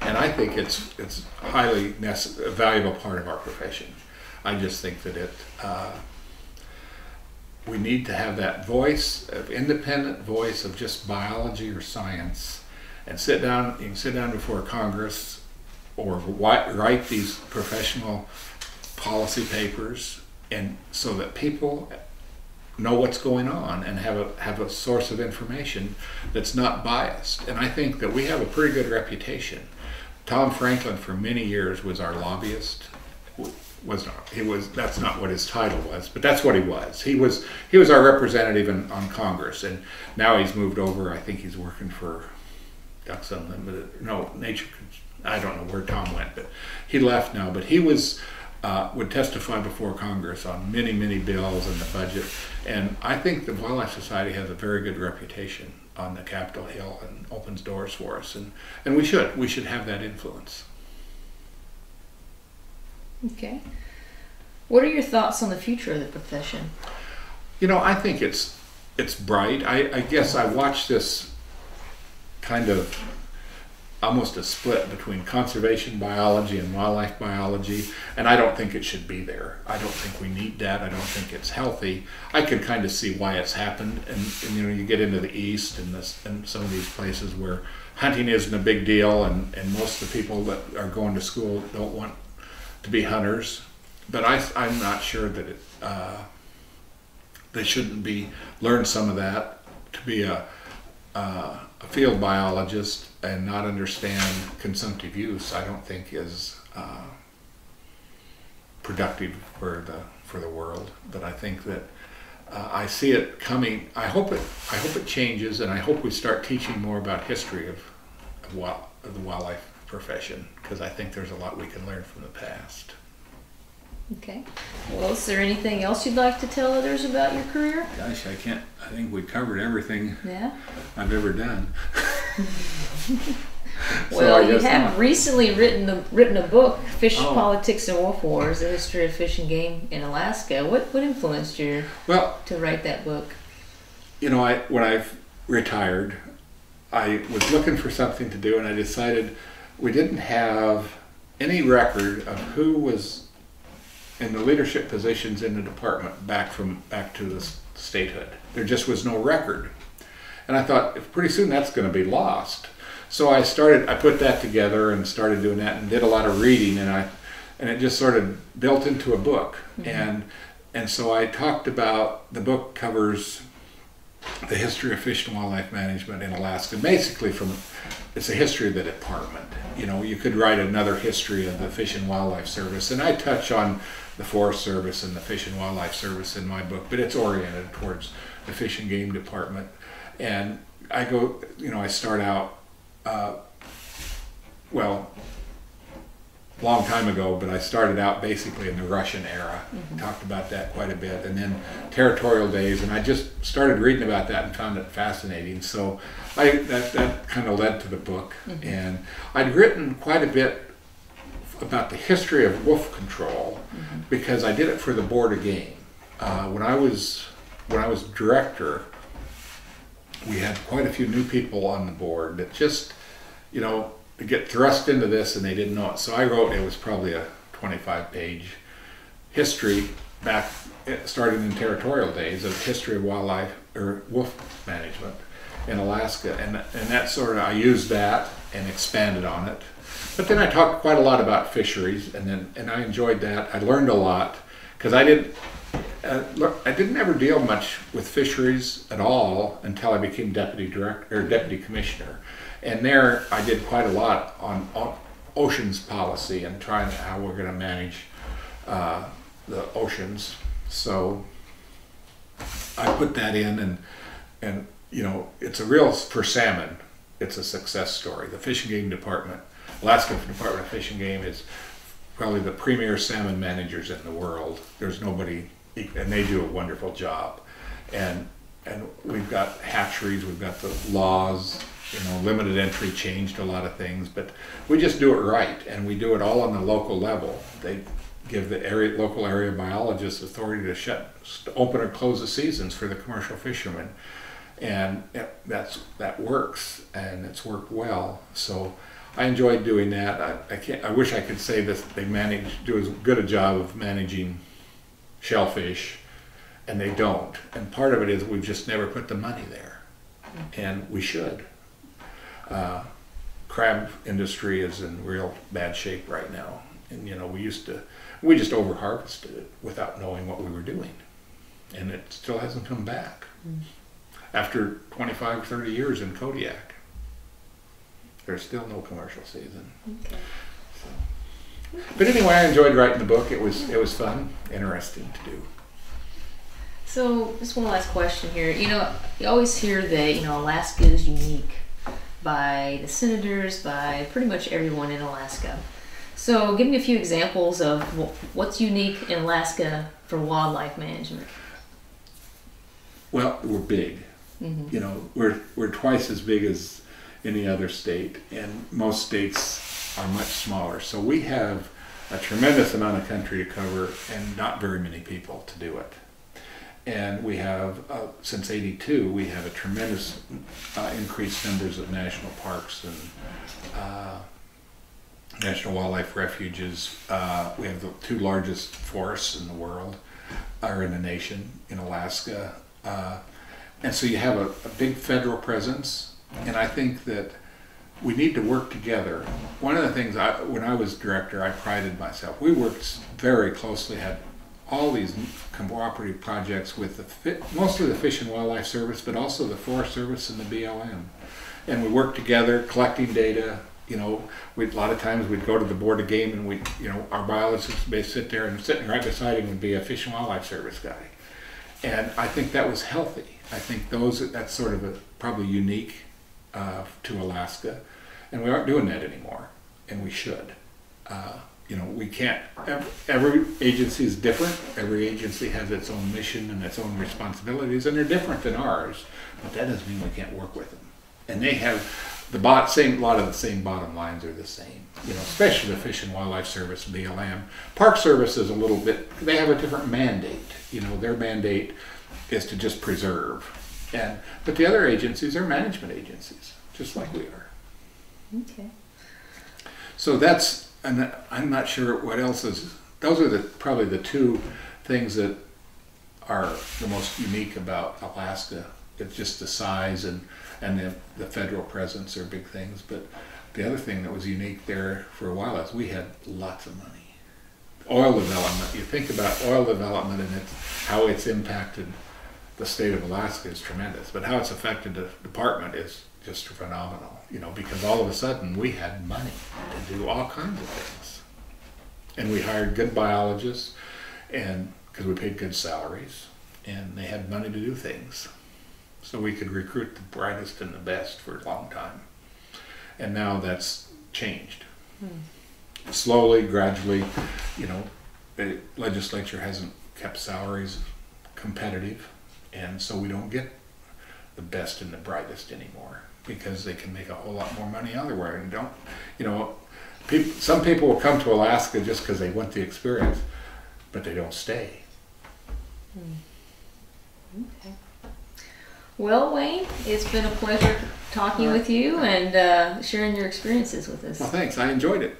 and I think it's it's highly valuable part of our profession. I just think that it uh, we need to have that voice, independent voice of just biology or science, and sit down. You can sit down before Congress or write these professional policy papers, and so that people know what's going on and have a have a source of information that's not biased. And I think that we have a pretty good reputation Tom Franklin for many years was our lobbyist. Was not he was that's not what his title was, but that's what he was. He was he was our representative in, on Congress, and now he's moved over. I think he's working for Ducks Unlimited. No, Nature. I don't know where Tom went, but he left now. But he was uh, would testify before Congress on many many bills and the budget, and I think the Wildlife Society has a very good reputation on the Capitol Hill and opens doors for us. And, and we should. We should have that influence. Okay. What are your thoughts on the future of the profession? You know, I think it's it's bright. I, I guess I watched this kind of almost a split between conservation biology and wildlife biology, and I don't think it should be there. I don't think we need that. I don't think it's healthy. I can kind of see why it's happened, and, and you know, you get into the east and this and some of these places where hunting isn't a big deal, and, and most of the people that are going to school don't want to be hunters. But I, I'm not sure that it, uh, they shouldn't be learn some of that to be a, uh, a field biologist and not understand consumptive use, I don't think is uh, productive for the for the world. But I think that uh, I see it coming. I hope it. I hope it changes, and I hope we start teaching more about history of of, wild, of the wildlife profession because I think there's a lot we can learn from the past. Okay. Well, is there anything else you'd like to tell others about your career? Gosh, I can't. I think we covered everything Yeah. I've ever done. [LAUGHS] Well, I you have not. recently written the written a book, Fish Oh. Politics and Wolf Wars: The History of Fish and Game in Alaska. What what influenced you Well, to write that book? you know, I when I retired, I was looking for something to do, and I decided we didn't have any record of who was in the leadership positions in the department back from back to the statehood. There just was no record, and I thought pretty soon that's going to be lost. So I started. I put that together and started doing that, and did a lot of reading, and I and it just sort of built into a book, mm-hmm. and and so I talked about the book covers the history of fish and wildlife management in Alaska, basically from it's a history of the department. You know, you could write another history of the Fish and Wildlife Service, and I touch on the Forest Service and the Fish and Wildlife Service in my book, but it's oriented towards the Fish and Game Department. And I go, you know, I start out, uh, well, long time ago, but I started out basically in the Russian era. Mm-hmm. Talked about that quite a bit, and then territorial days, and I just started reading about that and found it fascinating. So I that that kind of led to the book, mm-hmm. and I'd written quite a bit about the history of wolf control mm-hmm. because I did it for the board of game. Uh, when I was when I was director, we had quite a few new people on the board that just you know get thrust into this and they didn't know it. So I wrote it was probably a 25 page history back it started in territorial days of history of wildlife or wolf management in Alaska, and and that sort of I used that and expanded on it. But then I talked quite a lot about fisheries, and then and I enjoyed that. I learned a lot because I didn't. Uh, look, I didn't ever deal much with fisheries at all until I became deputy director or deputy commissioner, and there I did quite a lot on, oceans policy and trying how we're going to manage uh, the oceans. So I put that in, and and you know it's a real for salmon. It's a success story. The Fish and Game Department, Alaska Department of Fish and Game, is probably the premier salmon managers in the world. There's nobody, and they do a wonderful job. And and we've got hatcheries, we've got the laws, you know, limited entry changed a lot of things, but we just do it right, and we do it all on the local level. They give the area local area biologists authority to shut, open or close the seasons for the commercial fishermen, and that's that works, and it's worked well. So I enjoyed doing that. I, I can't. I wish I could say that they manage do as good a job of managing shellfish, and they don't. And part of it is we've just never put the money there, and we should. Uh, crab industry is in real bad shape right now, and you know we used to we just over harvested it without knowing what we were doing, and it still hasn't come back mm. after 25 30 years in Kodiak. There's still no commercial season. Okay. So. But anyway, I enjoyed writing the book. It was it was fun, interesting to do. So, just one last question here. You know, you always hear that you know Alaska is unique by the senators, by pretty much everyone in Alaska. So, give me a few examples of what's unique in Alaska for wildlife management. Well, we're big. Mm-hmm. You know, we're we're twice as big as any other state, and most states are much smaller. So we have a tremendous amount of country to cover and not very many people to do it. And we have, uh, since 82, we have a tremendous uh, increased numbers of national parks and uh, national wildlife refuges. Uh, we have the two largest forests in the world, or in the nation, in Alaska. Uh, and so you have a, a big federal presence and I think that we need to work together. One of the things I, when I was director, I prided myself. We worked very closely, had all these cooperative projects with the mostly the Fish and Wildlife Service, but also the Forest Service and the BLM. And we worked together, collecting data. You know, we a lot of times we'd go to the board of game, and we, you know, our biologists would sit there, and sitting right beside him would be a Fish and Wildlife Service guy. And I think that was healthy. I think those that's sort of a probably unique uh, to Alaska, and we aren't doing that anymore, and we should. Uh, you know, we can't. Every agency is different. Every agency has its own mission and its own responsibilities, and they're different than ours. But that doesn't mean we can't work with them. And they have the bot, same. A lot of the same bottom lines are the same. You know, especially the Fish and Wildlife Service, BLM. Park Service is a little bit. They have a different mandate. You know, their mandate is to just preserve and but the other agencies are management agencies, just like we are. Okay. So that's and I'm not sure what else is. Those are the probably the two things that are the most unique about Alaska. It's just the size and and the, the federal presence are big things. But the other thing that was unique there for a while is we had lots of money. Oil development. You think about oil development and it's, how it's impacted the state of Alaska is tremendous, but how it's affected the department is just phenomenal. You know, because all of a sudden we had money to do all kinds of things, and we hired good biologists, and because we paid good salaries, and they had money to do things, so we could recruit the brightest and the best for a long time, and now that's changed. Hmm. Slowly, gradually, you know, the legislature hasn't kept salaries competitive and so we don't get the best and the brightest anymore because they can make a whole lot more money elsewhere and don't you know people, some people will come to alaska just because they want the experience but they don't stay. Hmm. okay. Well wayne it's been a pleasure talking right. with you and uh, sharing your experiences with us. Well thanks. I enjoyed it